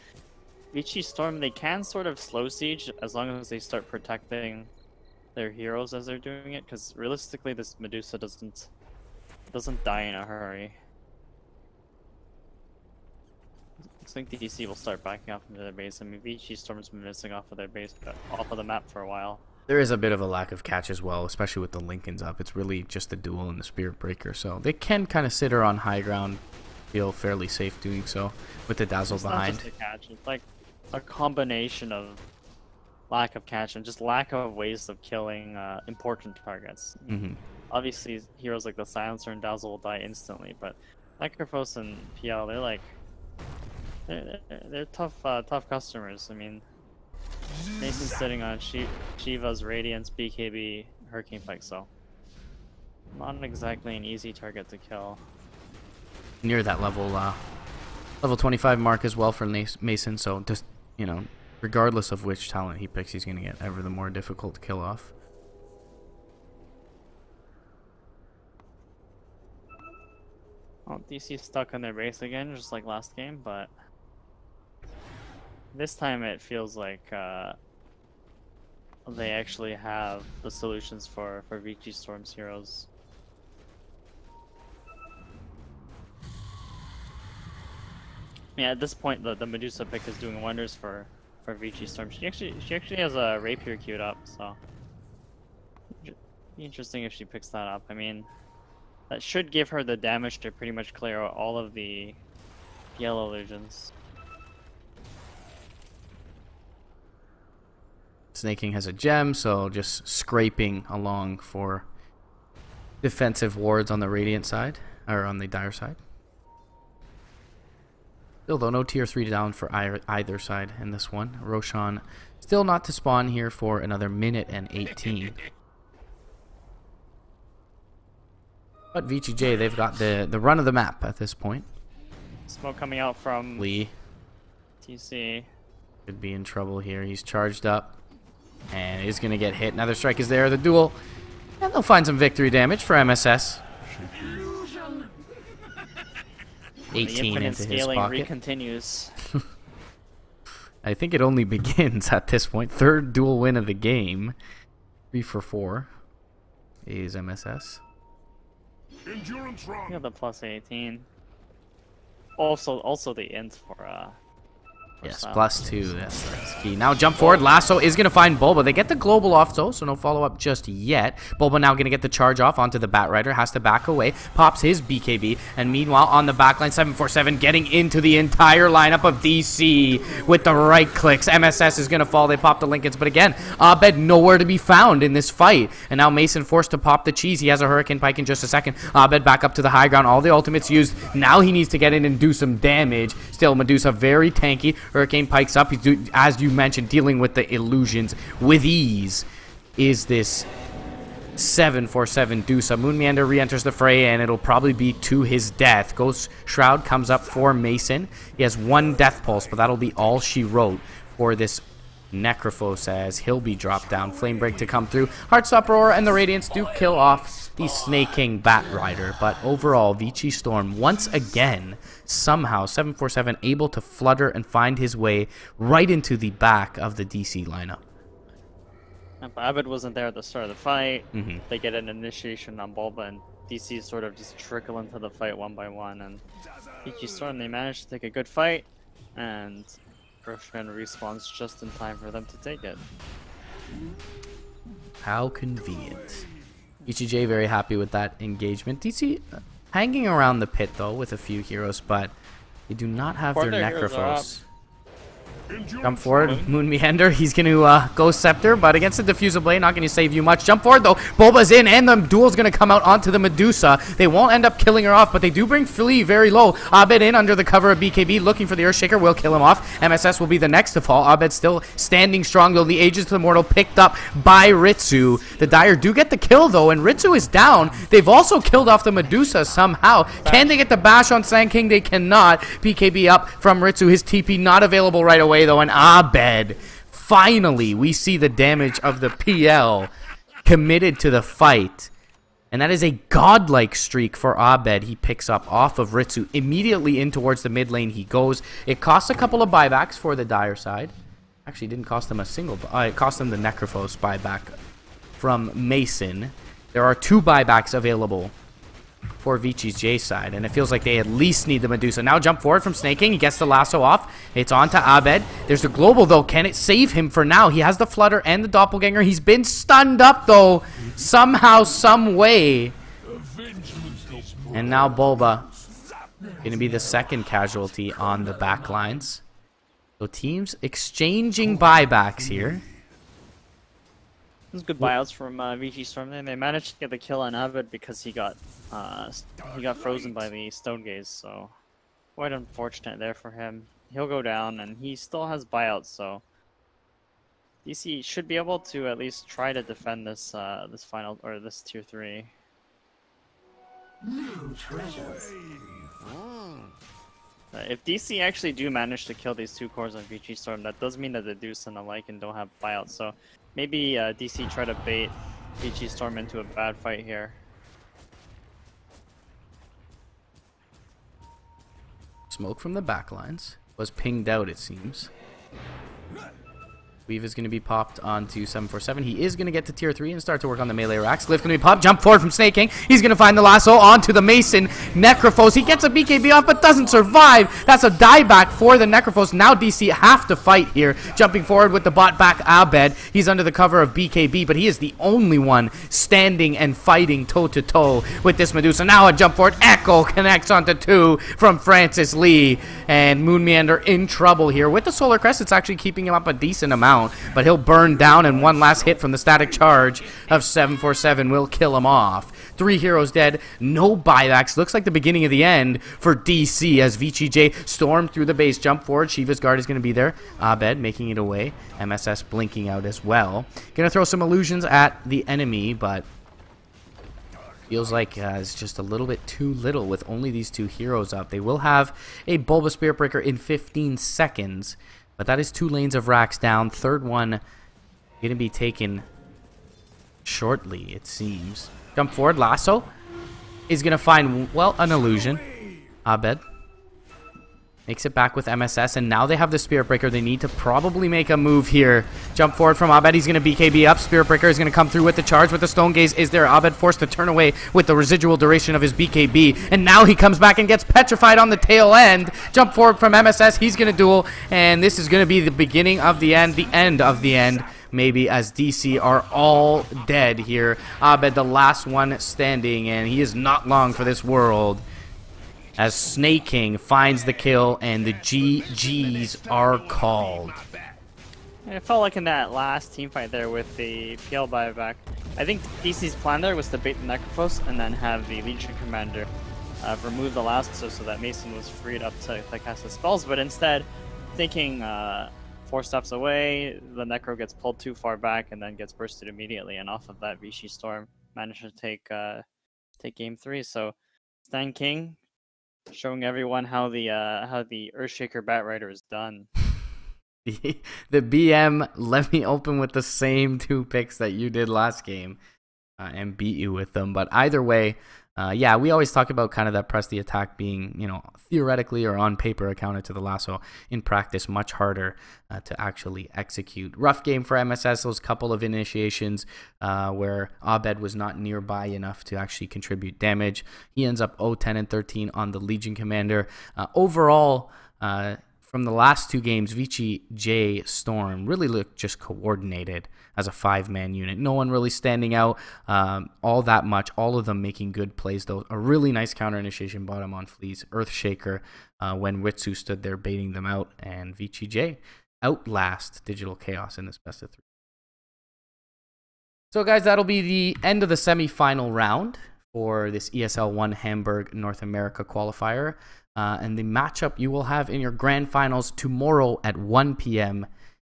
[SPEAKER 2] Vici Storm, they can sort of slow siege as long as they start protecting their heroes as they're doing it, because realistically this Medusa doesn't doesn't die in a hurry. Looks like the DC will start backing off into their base. I mean, Vici Storm's been missing off of their base, but off of the map for a while.
[SPEAKER 1] There is a bit of a lack of catch as well, especially with the Lycans up. It's really just the duel and the Spirit Breaker, so they can kind of sit her on high ground, feel fairly safe doing so with the Dazzle
[SPEAKER 2] it's
[SPEAKER 1] behind.
[SPEAKER 2] Not just catch. It's like a combination of lack of catch and just lack of ways of killing uh, important targets.
[SPEAKER 1] Mm -hmm.
[SPEAKER 2] Obviously, heroes like the Silencer and Dazzle will die instantly, but Necrophos and PL, they're like they're, they're tough, uh, tough customers. I mean, Mason's sitting on Shiva's Radiance, BKB, Hurricane Pike, so not exactly an easy target to kill.
[SPEAKER 1] Near that level, uh, level 25 mark as well for Mason, so just, you know, regardless of which talent he picks, he's going to get ever the more difficult to kill off.
[SPEAKER 2] Well, DC stuck on their base again, just like last game, but this time it feels like uh, they actually have the solutions for, for Vici Storm's heroes. Yeah, at this point, the, the Medusa pick is doing wonders for, for Vici Storm. She actually she actually has a Rapier queued up, so be interesting if she picks that up. I mean, that should give her the damage to pretty much clear out all of the yellow illusions.
[SPEAKER 1] Sneyking has a gem, so just scraping along for defensive wards on the Radiant side, or on the Dire side. Still though, no tier 3 down for either side in this one. Roshan still not to spawn here for another minute and 18. But VGJ, they've got the, the run of the map at this point.
[SPEAKER 2] Smoke coming out from
[SPEAKER 1] Lee.
[SPEAKER 2] TC.
[SPEAKER 1] Could be in trouble here. He's charged up. And he's going to get hit. Another strike is there. The duel. And they'll find some victory damage for MSS. 18 into his pocket.
[SPEAKER 2] continues.
[SPEAKER 1] I think it only begins at this point. Third duel win of the game. Three for four is MSS.
[SPEAKER 2] Endurance run. Yeah, the plus 18. Also, also the int for uh,
[SPEAKER 1] Yes, plus two. That's, that's, key. Now jump forward. Lasso is going to find Bulba. They get the global off though, so no follow-up just yet. Bulba now going to get the charge off onto the Batrider. Has to back away. Pops his BKB. And meanwhile, on the backline, 747 getting into the entire lineup of DC with the right clicks. MSS is going to fall. They pop the Lycans. But again, Abed nowhere to be found in this fight. And now Mason forced to pop the cheese. He has a Hurricane Pike in just a second. Abed back up to the high ground. All the ultimates used. Now he needs to get in and do some damage. Still, Medusa very tanky. Hurricane pikes up. He's, as you mentioned, dealing with the illusions with ease. Is this 747 Dusa. Moonmeander re enters the fray, and it'll probably be to his death. Ghost Shroud comes up for Mason. He has one death pulse, but that'll be all she wrote for this Necrophos as he'll be dropped down. Flame Break to come through. Heartstopper Aura and the Radiance do kill off the Sneyking Bat Rider, but overall, Vici Storm once again, somehow, 747 able to flutter and find his way right into the back of the DC lineup.
[SPEAKER 2] Abed wasn't there at the start of the fight.
[SPEAKER 1] Mhm.
[SPEAKER 2] They get an initiation on Bulba, and DC sort of just trickle into the fight one by one. And Vici Storm, they managed to take a good fight, and Roshan respawns just in time for them to take it.
[SPEAKER 1] How convenient. VGJ very happy with that engagement. DC uh, hanging around the pit though with a few heroes, but they do not have their
[SPEAKER 2] their heroes are up.
[SPEAKER 1] Necrophos. Come forward, Moon Meander. He's going to uh, go Scepter, but against the Diffusal Blade, not going to save you much. Jump forward, though. Bulba's in, and the duel's going to come out onto the Medusa. They won't end up killing her off, but they do bring Flea very low. Abed in under the cover of BKB, looking for the Earthshaker. Will kill him off. MSS will be the next to fall. Abed still standing strong, though. The Aegis of the Immortal picked up by Ritsu. The Dire do get the kill, though, and Ritsu is down. They've also killed off the Medusa somehow. Can they get the bash on Sand King? They cannot. BKB up from Ritsu. His TP not available right away, though, and Abed. Finally, we see the damage of the PL committed to the fight. And that is a godlike streak for Abed. He picks up off of Ritsu. Immediately in towards the mid lane he goes. It costs a couple of buybacks for the dire side. Actually, didn't cost them a single. Uh, it cost them the Necrophos buyback from Mason. There are two buybacks available for Vici's J side, and it feels like they at least need the Medusa. Now jump forward from Sneyking. He gets the lasso off. It's on to Abed. There's the global, though. Can it save him for now? He has the Flutter and the Doppelganger. He's been stunned up, though, somehow, some way. And now Bulba going to be the second casualty on the back lines. So teams exchanging buybacks here.
[SPEAKER 2] Those good buyouts from uh, Vici Storm there. They managed to get the kill on Abed because he got uh, he got frozen by the Stone Gaze, so quite unfortunate there for him. He'll go down, and he still has buyouts, so DC should be able to at least try to defend this uh, this final or this tier three.
[SPEAKER 3] New treasures.
[SPEAKER 2] Uh, if DC actually do manage to kill these two cores on Vici Storm, that does mean that the Deuce and the Lycan don't have buyouts. So maybe uh, DC try to bait Vici Storm into a bad fight here.
[SPEAKER 1] Smoke from the backlines was pinged out, it seems. Weave is going to be popped onto 747. He is going to get to tier 3 and start to work on the melee racks. Lift going to be popped. Jump forward from Sneyking. He's going to find the lasso onto the Mason. Necrophos. He gets a BKB off but doesn't survive. That's a dieback for the Necrophos. Now DC have to fight here. Jumping forward with the bot back Abed. He's under the cover of BKB, but he is the only one standing and fighting toe to toe with this Medusa. Now a jump forward. Echo connects onto two from Francis Lee. And Moon Meander in trouble here. With the Solar Crest, it's actually keeping him up a decent amount. But he'll burn down, and one last hit from the static charge of 747 will kill him off. Three heroes dead, no buybacks. Looks like the beginning of the end for DC as VGJ stormed through the base. Jump forward. Shiva's guard is going to be there. Abed making it away. MSS blinking out as well. Going to throw some illusions at the enemy, but Feels like uh, it's just a little bit too little with only these two heroes up. They will have a Bulba Spirit Breaker in 15 seconds, but that is two lanes of racks down. Third one going to be taken shortly, it seems. Jump forward. Lasso is going to find, well, an illusion. Abed makes it back with MSS, and now they have the Spirit Breaker. They need to probably make a move here. Jump forward from Abed. He's going to BKB up. Spirit Breaker is going to come through with the charge with the Stone Gaze. Is there Abed forced to turn away with the residual duration of his BKB? And now he comes back and gets petrified on the tail end. Jump forward from MSS. He's going to duel, and this is going to be the beginning of the end, the end of the end. Maybe as DC are all dead here. Abed, the last one standing, and he is not long for this world as Sneyking finds the kill and the GGs are called.
[SPEAKER 2] It felt like in that last team fight there with the PL buyback, I think DC's plan there was to bait the Necrophos and then have the Legion Commander uh, remove the lasso so that Mason was freed up to, to cast the spells, but instead, thinking uh, four steps away, the Necro gets pulled too far back and then gets bursted immediately, and off of that, Vici Storm managed to take uh, take game three. So Sneyking showing everyone how the uh, how the Earthshaker Batrider is done.
[SPEAKER 1] the BM let me open with the same two picks that you did last game uh, and beat you with them. But either way, uh, yeah, we always talk about kind of that press the attack being, you know, theoretically or on paper accounted to the lasso. In practice, much harder uh, to actually execute. Rough game for MSS. Those couple of initiations uh, where Abed was not nearby enough to actually contribute damage. He ends up 0 10 and 13 on the Legion Commander. Uh, overall, uh, from the last two games, Vici J Storm really looked just coordinated as a five man unit. No one really standing out um, all that much. All of them making good plays, though. A really nice counter initiation bottom on Fleas. Earthshaker uh, when Ritsu stood there baiting them out. And VGJ outlast Digital Chaos in this best of three. So, guys, that'll be the end of the semifinal round for this ESL 1 Hamburg North America qualifier. Uh, and the matchup you will have in your grand finals tomorrow at 1 p.m.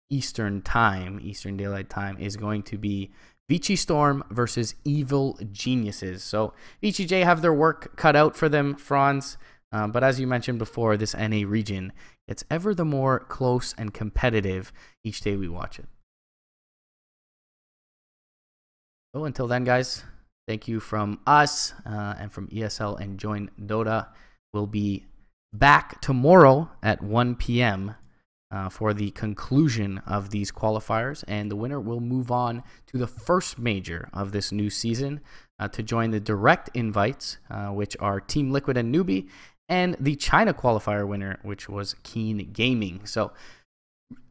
[SPEAKER 1] Eastern Time, Eastern Daylight Time, is going to be Vici Storm versus Evil Geniuses. So VGJ have their work cut out for them, Franz. Uh, but as you mentioned before, this NA region gets ever the more close and competitive each day we watch it. So until then, guys, thank you from us uh, and from ESL and Join Dota. We'll be back tomorrow at 1 p.m. Uh, for the conclusion of these qualifiers, and the winner will move on to the first major of this new season uh, to join the direct invites, uh, which are Team Liquid and Newbee, and the China qualifier winner, which was Keen Gaming. So,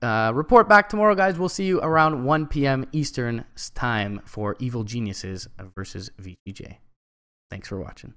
[SPEAKER 1] uh, report back tomorrow, guys. We'll see you around 1 p.m. Eastern time for Evil Geniuses versus VGJ. Thanks for watching.